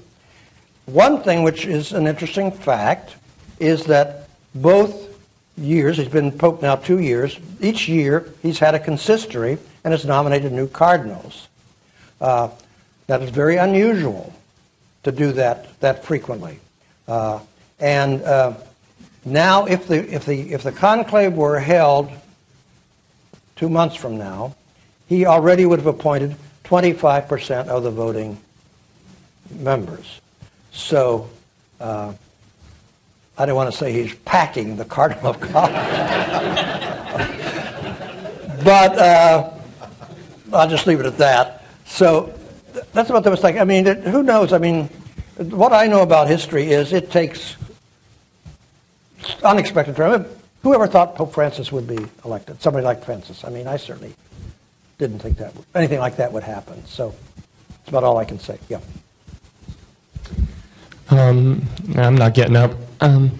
Speaker 2: One thing which is an interesting fact is that both years, he's been Pope now two years, each year he's had a consistory and has nominated new cardinals. Uh, that is very unusual to do that that frequently. Uh, and uh, now, if the, if, the, if the conclave were held two months from now, he already would have appointed 25% of the voting members. So uh, I don't want to say he's packing the Cardinal of College. but uh, I'll just leave it at that. So that's about the mistake. I mean, it, who knows? I mean, what I know about history is it takes unexpected turn. Whoever thought Pope Francis would be elected? Somebody like Francis. I mean, I certainly didn't think that anything like that would happen. So that's about all I can say. Yeah.
Speaker 5: Um, I'm not getting up. Um,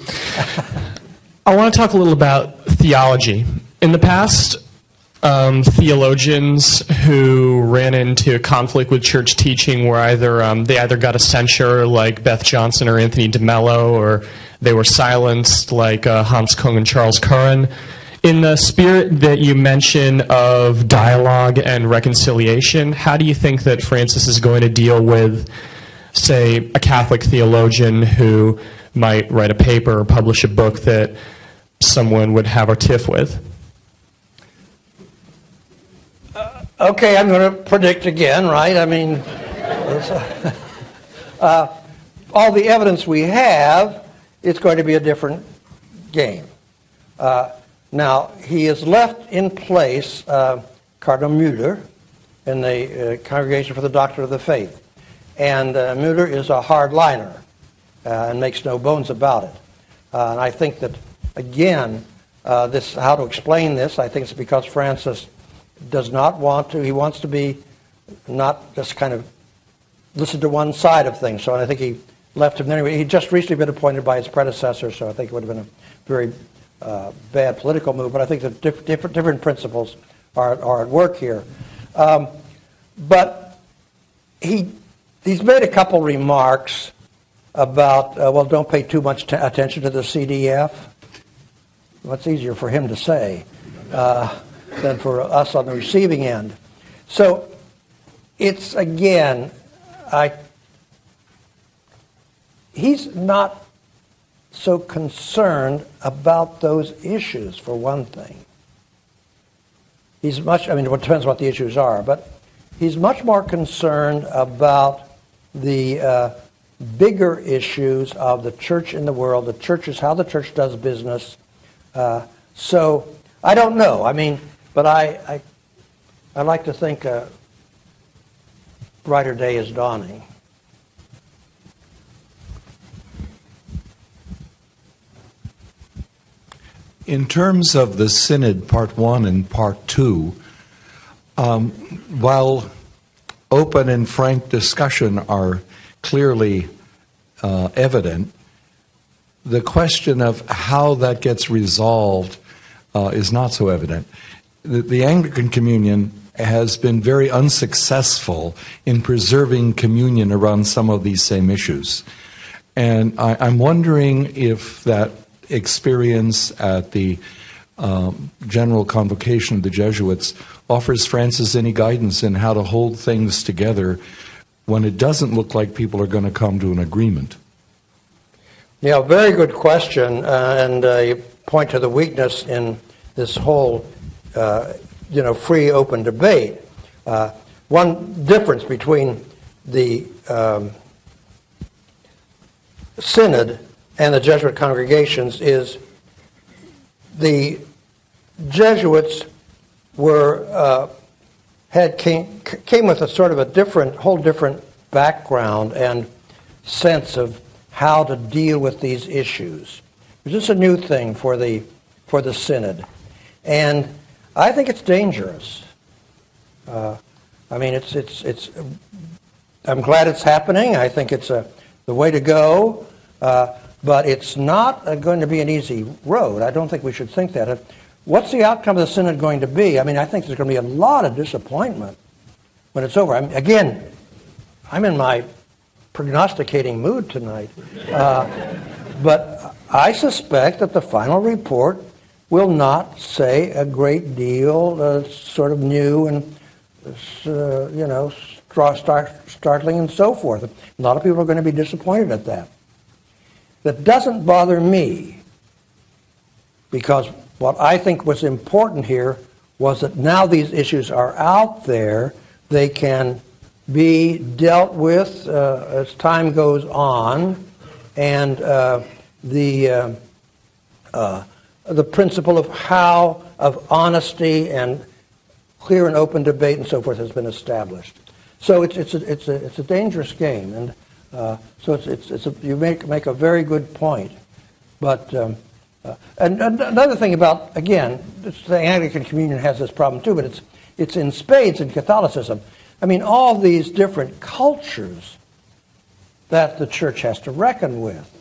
Speaker 5: I want to talk a little about theology. In the past, um, theologians who ran into conflict with church teaching were either um, they either got a censure like Beth Johnson or Anthony DeMello, or they were silenced like uh, Hans Kung and Charles Curran. In the spirit that you mention of dialogue and reconciliation, how do you think that Francis is going to deal with, say, a Catholic theologian who might write a paper or publish a book that someone would have a tiff with?
Speaker 2: Okay, I'm going to predict again, right? I mean, uh, all the evidence we have, it's going to be a different game. Uh, now, he has left in place uh, Cardinal Mueller in the uh, Congregation for the Doctrine of the Faith. And uh, Mueller is a hardliner uh, and makes no bones about it. Uh, and I think that, again, uh, this how to explain this, I think it's because Francis does not want to, he wants to be not just kind of listen to one side of things. So I think he left him anyway. He'd just recently been appointed by his predecessor, so I think it would have been a very uh, bad political move. But I think that diff- different, different principles are, are at work here. Um, but he, he's made a couple remarks about, uh, well, don't pay too much t- attention to the CDF. What's easier for him to say uh, than for us on the receiving end? So it's, again, I, he's not so concerned about those issues, for one thing. He's much, I mean, it depends what the issues are, but he's much more concerned about the uh, bigger issues of the church in the world, the church is how the church does business. Uh, so I don't know. I mean, but I, I, I like to think a brighter day is dawning.
Speaker 6: In terms of the Synod Part 1 and Part 2, um, while open and frank discussion are clearly uh, evident, the question of how that gets resolved uh, is not so evident. The, the Anglican Communion has been very unsuccessful in preserving communion around some of these same issues. And I, I'm wondering if that experience at the um, General Convocation of the Jesuits offers Francis any guidance in how to hold things together when it doesn't look like people are going to come to an agreement.
Speaker 2: Yeah, very good question, uh, and uh, you point to the weakness in this whole, uh, you know, free, open debate. Uh, one difference between the um, synod and the Jesuit congregations is the Jesuits were uh, had came, came with a sort of a different, whole different background and sense of how to deal with these issues. This is a new thing for the for the synod, and I think it's dangerous. Uh, I mean, it's it's it's. I'm glad it's happening. I think it's a the way to go. Uh, but it's not going to be an easy road. I don't think we should think that. What's the outcome of the synod going to be? I mean, I think there's going to be a lot of disappointment when it's over. I mean, again, I'm in my prognosticating mood tonight. Uh, but I suspect that the final report will not say a great deal, uh, sort of new and, uh, you know, start, startling and so forth. A lot of people are going to be disappointed at that. That doesn't bother me because what I think was important here was that now these issues are out there, they can be dealt with uh, as time goes on, and uh, the uh, uh the principle of how of honesty and clear and open debate and so forth has been established. So it's, it's, a, it's, a, it's a dangerous game. And uh, so it's, it's, it's a, you make, make a very good point. But um, uh, and, and another thing about, again, the Anglican Communion has this problem too, but it's, it's in spades in Catholicism. I mean, all these different cultures that the church has to reckon with.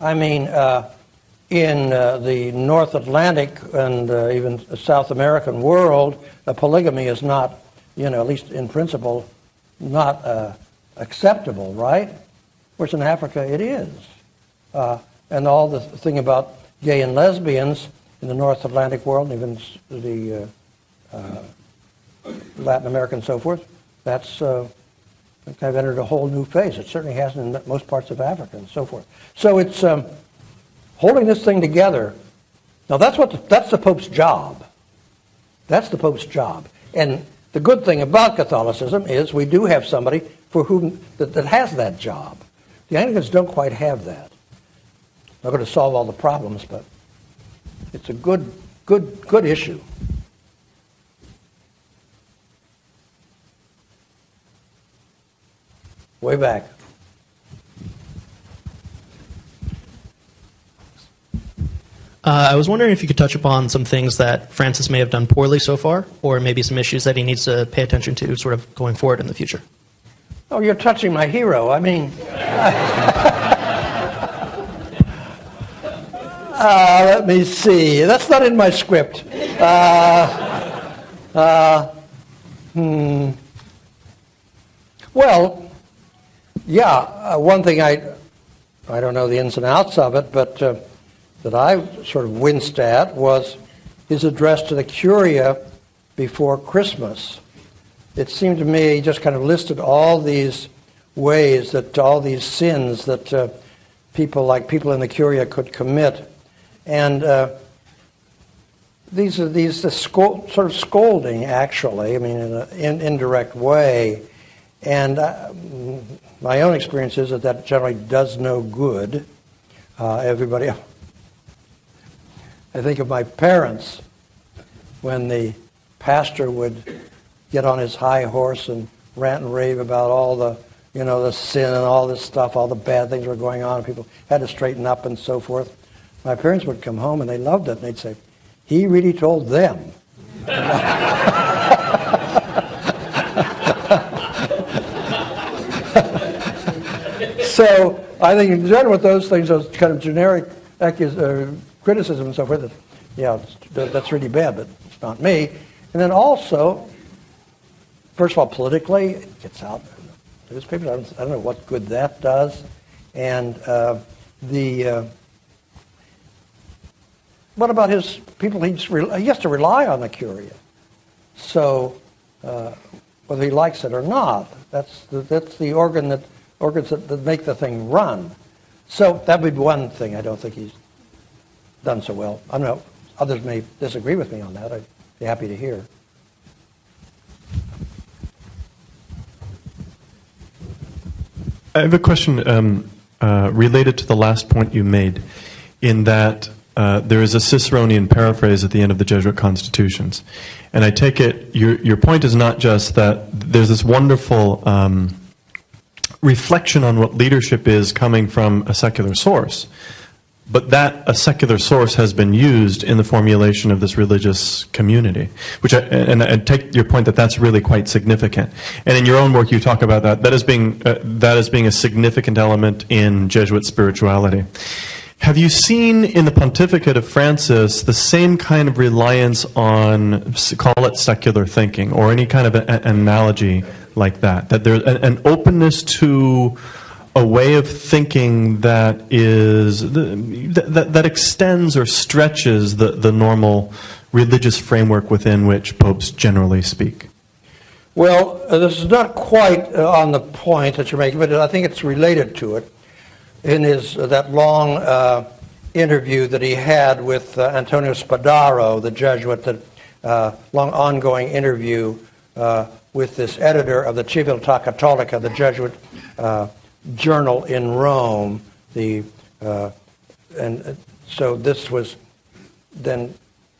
Speaker 2: I mean, uh, in uh, the North Atlantic and uh, even South American world, polygamy is not, you know, at least in principle, not uh, acceptable, right? Whereas in Africa, it is. Uh, and all the thing about gay and lesbians in the North Atlantic world, even the uh, Latin America and so forth, that's kind of entered a whole new phase. It certainly hasn't in most parts of Africa and so forth. So it's. Um, holding this thing together. Now that's what the, that's the Pope's job. That's the Pope's job. And the good thing about Catholicism is we do have somebody for whom that, that has that job. The Anglicans don't quite have that. Not going to solve all the problems, but it's a good, good, good issue. Way back.
Speaker 7: Uh, I was wondering if you could touch upon some things that Francis may have done poorly so far, or maybe some issues that he needs to pay attention to sort of going forward in the future.
Speaker 2: Oh, you're touching my hero. I mean, uh, let me see. That's not in my script. Uh, uh, hmm. Well, yeah, uh, one thing I, I don't know the ins and outs of it, but uh, that I sort of winced at was his address to the Curia before Christmas. It seemed to me he just kind of listed all these ways that all these sins that uh, people like people in the Curia could commit, and uh, these are these the scold, sort of scolding actually. I mean, in an in, indirect way, and uh, my own experience is that that generally does no good. Uh, everybody I think of my parents when the pastor would get on his high horse and rant and rave about all the, you know, the sin and all this stuff, all the bad things were going on, and people had to straighten up and so forth. My parents would come home and they loved it, and they'd say, he really told them. so I think in general with those things, those kind of generic accus- uh, criticism and so forth. Yeah, that's really bad, but it's not me. And then also, first of all, politically, it gets out. Newspapers, I don't, I don't know what good that does. And uh, the uh, what about his people? He has to rely on the Curia. So uh, whether he likes it or not, that's the, that's the organ that organs that, that make the thing run. So that would be one thing I don't think he's done so well. I don't know. Others may disagree with me on that. I'd be happy to hear.
Speaker 1: I have a question um, uh, related to the last point you made, in that uh, there is a Ciceronian paraphrase at the end of the Jesuit constitutions. And I take it your, your point is not just that there's this wonderful um, reflection on what leadership is coming from a secular source, but that a secular source has been used in the formulation of this religious community, which I, and I take your point that that's really quite significant. And in your own work, you talk about that that as being uh, that as being a significant element in Jesuit spirituality. Have you seen in the pontificate of Francis the same kind of reliance on call it secular thinking or any kind of an analogy like that? That there's an openness to a way of thinking that is that, that extends or stretches the, the normal religious framework within which popes generally speak?
Speaker 2: Well, uh, this is not quite uh, on the point that you're making, but I think it's related to it. In his uh, that long uh, interview that he had with uh, Antonio Spadaro, the Jesuit, that uh, long ongoing interview with this editor of the Civiltà Cattolica, the Jesuit journal in Rome. The uh, and so this was then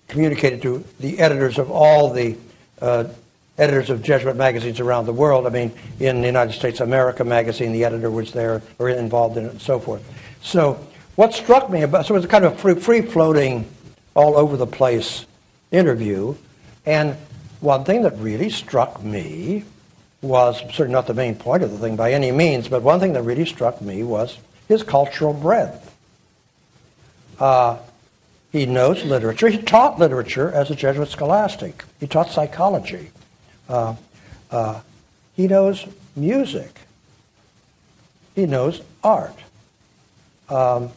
Speaker 2: communicated to the editors of all the uh, uh, editors of Jesuit magazines around the world. I mean, in the United States America magazine, the editor was there or involved in it and so forth. So what struck me about, so it was a kind of free, free floating, all over the place interview. And one thing that really struck me was certainly not the main point of the thing by any means, but one thing that really struck me was his cultural breadth. Uh, he knows literature. He taught literature as a Jesuit scholastic. He taught psychology. Uh, uh, he knows music. He knows art. Um,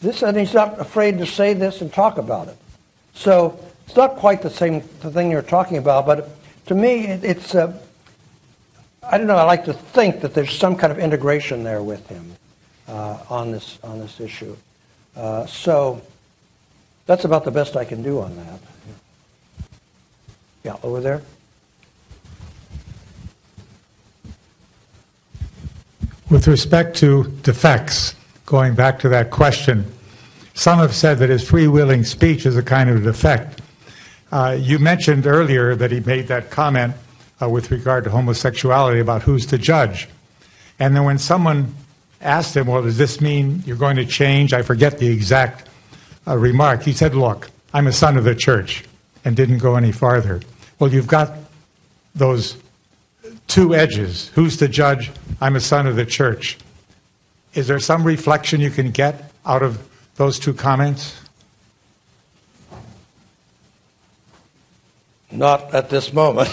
Speaker 2: this, and he's not afraid to say this and talk about it. So it's not quite the same the thing you're talking about, but to me, it, it's. Uh, I don't know. I like to think that there's some kind of integration there with him uh, on this on this issue. Uh, so that's about the best I can do on that. Yeah, over there.
Speaker 8: With respect to defects, going back to that question, some have said that his freewheeling speech is a kind of defect. Uh, you mentioned earlier that he made that comment uh, with regard to homosexuality about who's to judge. And then when someone asked him, Well, does this mean you're going to change? I forget the exact uh, remark. He said, Look, I'm a son of the church, and didn't go any farther. Well, you've got those two edges. Who's the judge? I'm a son of the church. Is there some reflection you can get out of those two comments?
Speaker 2: Not at this moment.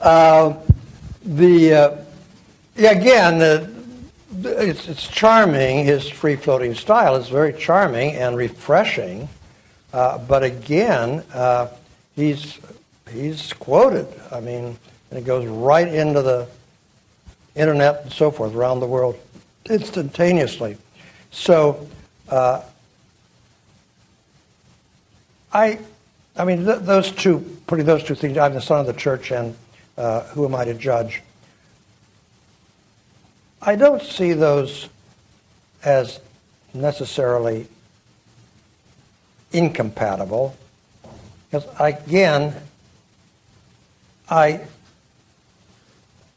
Speaker 2: uh, the uh, again, uh, it's, it's charming. His free floating style is very charming and refreshing. Uh, but again, uh, he's he's quoted. I mean, and it goes right into the internet and so forth around the world instantaneously. So, uh, I, I mean, th- those two, putting those two things, I'm the son of the church, and uh, who am I to judge? I don't see those as necessarily incompatible, because again, I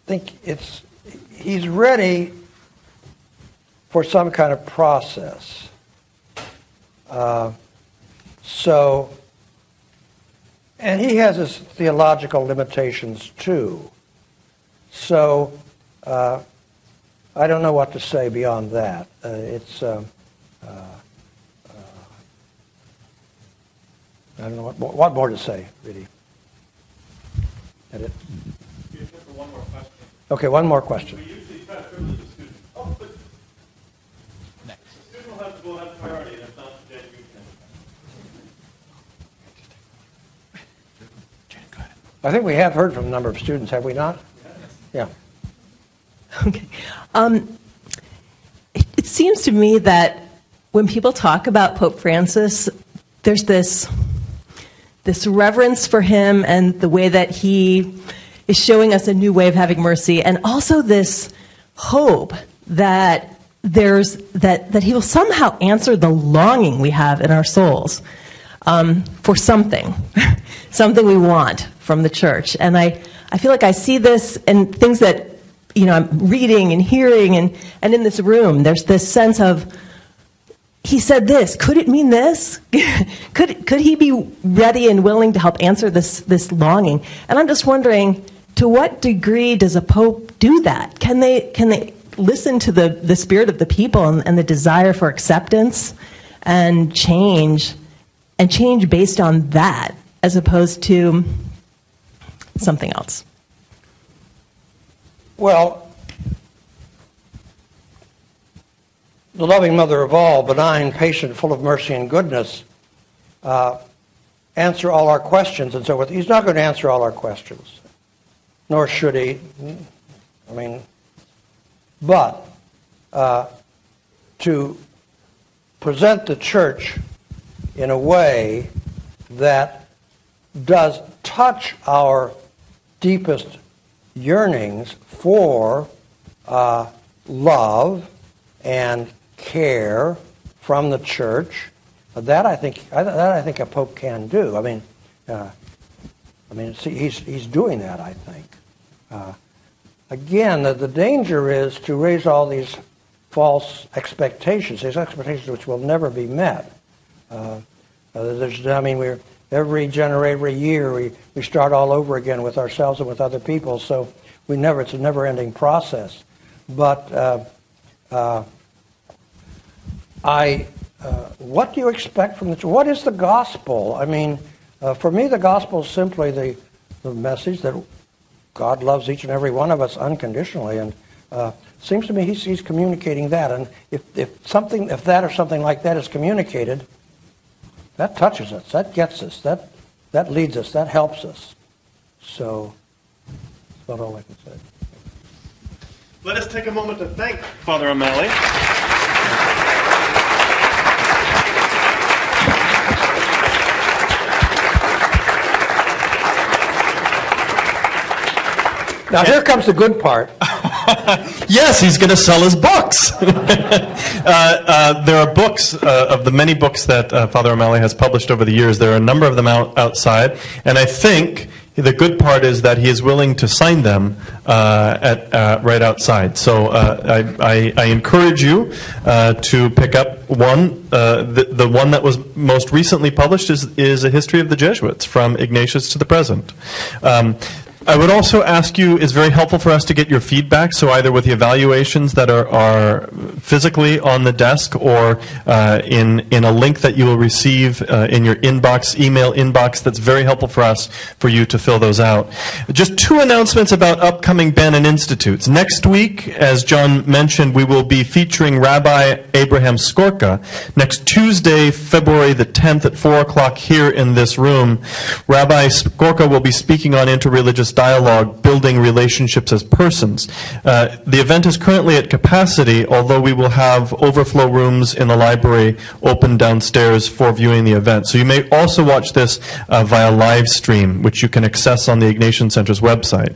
Speaker 2: think it's he's ready for some kind of process. Uh, so, and he has his theological limitations too. So, uh, I don't know what to say beyond that. Uh, it's. Uh, uh, I don't know what what more to say, really. That it? Okay, one more question. I think we have heard from a number of students, have we not? Yeah.
Speaker 9: Okay. Um, it, it seems to me that when people talk about Pope Francis, there's this this reverence for him and the way that he is showing us a new way of having mercy, and also this hope that there's that that he will somehow answer the longing we have in our souls um, for something, something we want from the church. And I, I feel like I see this and things that you know I'm reading and hearing and, and in this room. There's this sense of he said this. Could it mean this? could could he be ready and willing to help answer this this longing? And I'm just wondering to what degree does a pope do that? Can they can they listen to the, the spirit of the people and, and the desire for acceptance and change and change based on that as opposed to something else?
Speaker 2: Well, the loving mother of all, benign, patient, full of mercy and goodness, uh, answer all our questions and so forth. He's not going to answer all our questions nor should he. I mean, but uh, to present the church in a way that does touch our deepest yearnings for uh, love and care from the church, that I think I- that I think a pope can do. I mean, uh, I mean, he's he's doing that. I think. Uh, again, the, the danger is to raise all these false expectations, these expectations which will never be met. Uh, uh, there's, I mean, we're every generation, every year, we, we start all over again with ourselves and with other people. So we never, it's a never-ending process. But uh, uh, I, uh, what do you expect from the? What is the gospel? I mean, uh, for me, the gospel is simply the the message that God loves each and every one of us unconditionally, and uh, seems to me he's, he's communicating that. And if, if something, if that or something like that is communicated, that touches us, that gets us, that that leads us, that helps us. So that's about all I can say.
Speaker 1: Let us take a moment to thank Father O'Malley.
Speaker 2: Now here comes the good part.
Speaker 1: Yes, he's going to sell his books. uh, uh, there are books, uh, of the many books that uh, Father O'Malley has published over the years, there are a number of them out, outside, and I think the good part is that he is willing to sign them uh, at, uh, right outside. So uh, I, I, I encourage you uh, to pick up one. Uh, the, the one that was most recently published is, is A History of the Jesuits, from Ignatius to the present. Um, I would also ask you, it's very helpful for us to get your feedback, so either with the evaluations that are, are physically on the desk or uh, in, in a link that you will receive uh, in your inbox, email inbox, that's very helpful for us for you to fill those out. Just two announcements about upcoming Bannon Institutes. Next week, as John mentioned, we will be featuring Rabbi Abraham Skorka. Next Tuesday, February the 10th at 4 o'clock here in this room, Rabbi Skorka will be speaking on interreligious dialogue, building relationships as persons. Uh, the event is currently at capacity, although we will have overflow rooms in the library open downstairs for viewing the event. So you may also watch this uh, via live stream, which you can access on the Ignatian Center's website.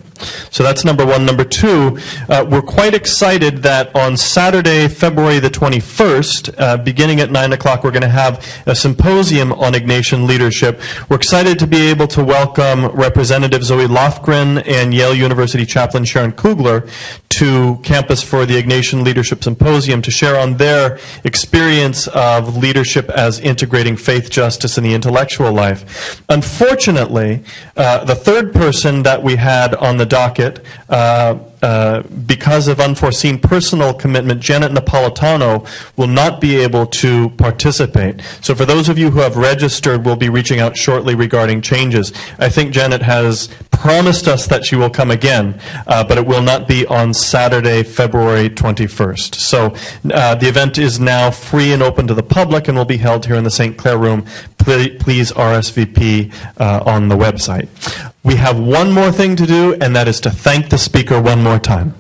Speaker 1: So that's number one. Number two, uh, we're quite excited that on Saturday, February the 21st, uh, beginning at 9 o'clock, we're going to have a symposium on Ignatian leadership. We're excited to be able to welcome Representative Zoe Lofgren and Yale University chaplain Sharon Kugler to campus for the Ignatian Leadership Symposium to share on their experience of leadership as integrating faith, justice, and the intellectual life. Unfortunately, uh, the third person that we had on the docket, uh, uh, because of unforeseen personal commitment, Janet Napolitano will not be able to participate. So for those of you who have registered, we'll be reaching out shortly regarding changes. I think Janet has promised us that she will come again, uh, but it will not be on Saturday, February 21st. So uh, the event is now free and open to the public and will be held here in the St. Clare Room. Ple- Please RSVP uh, on the website. We have one more thing to do, and that is to thank the speaker one more time.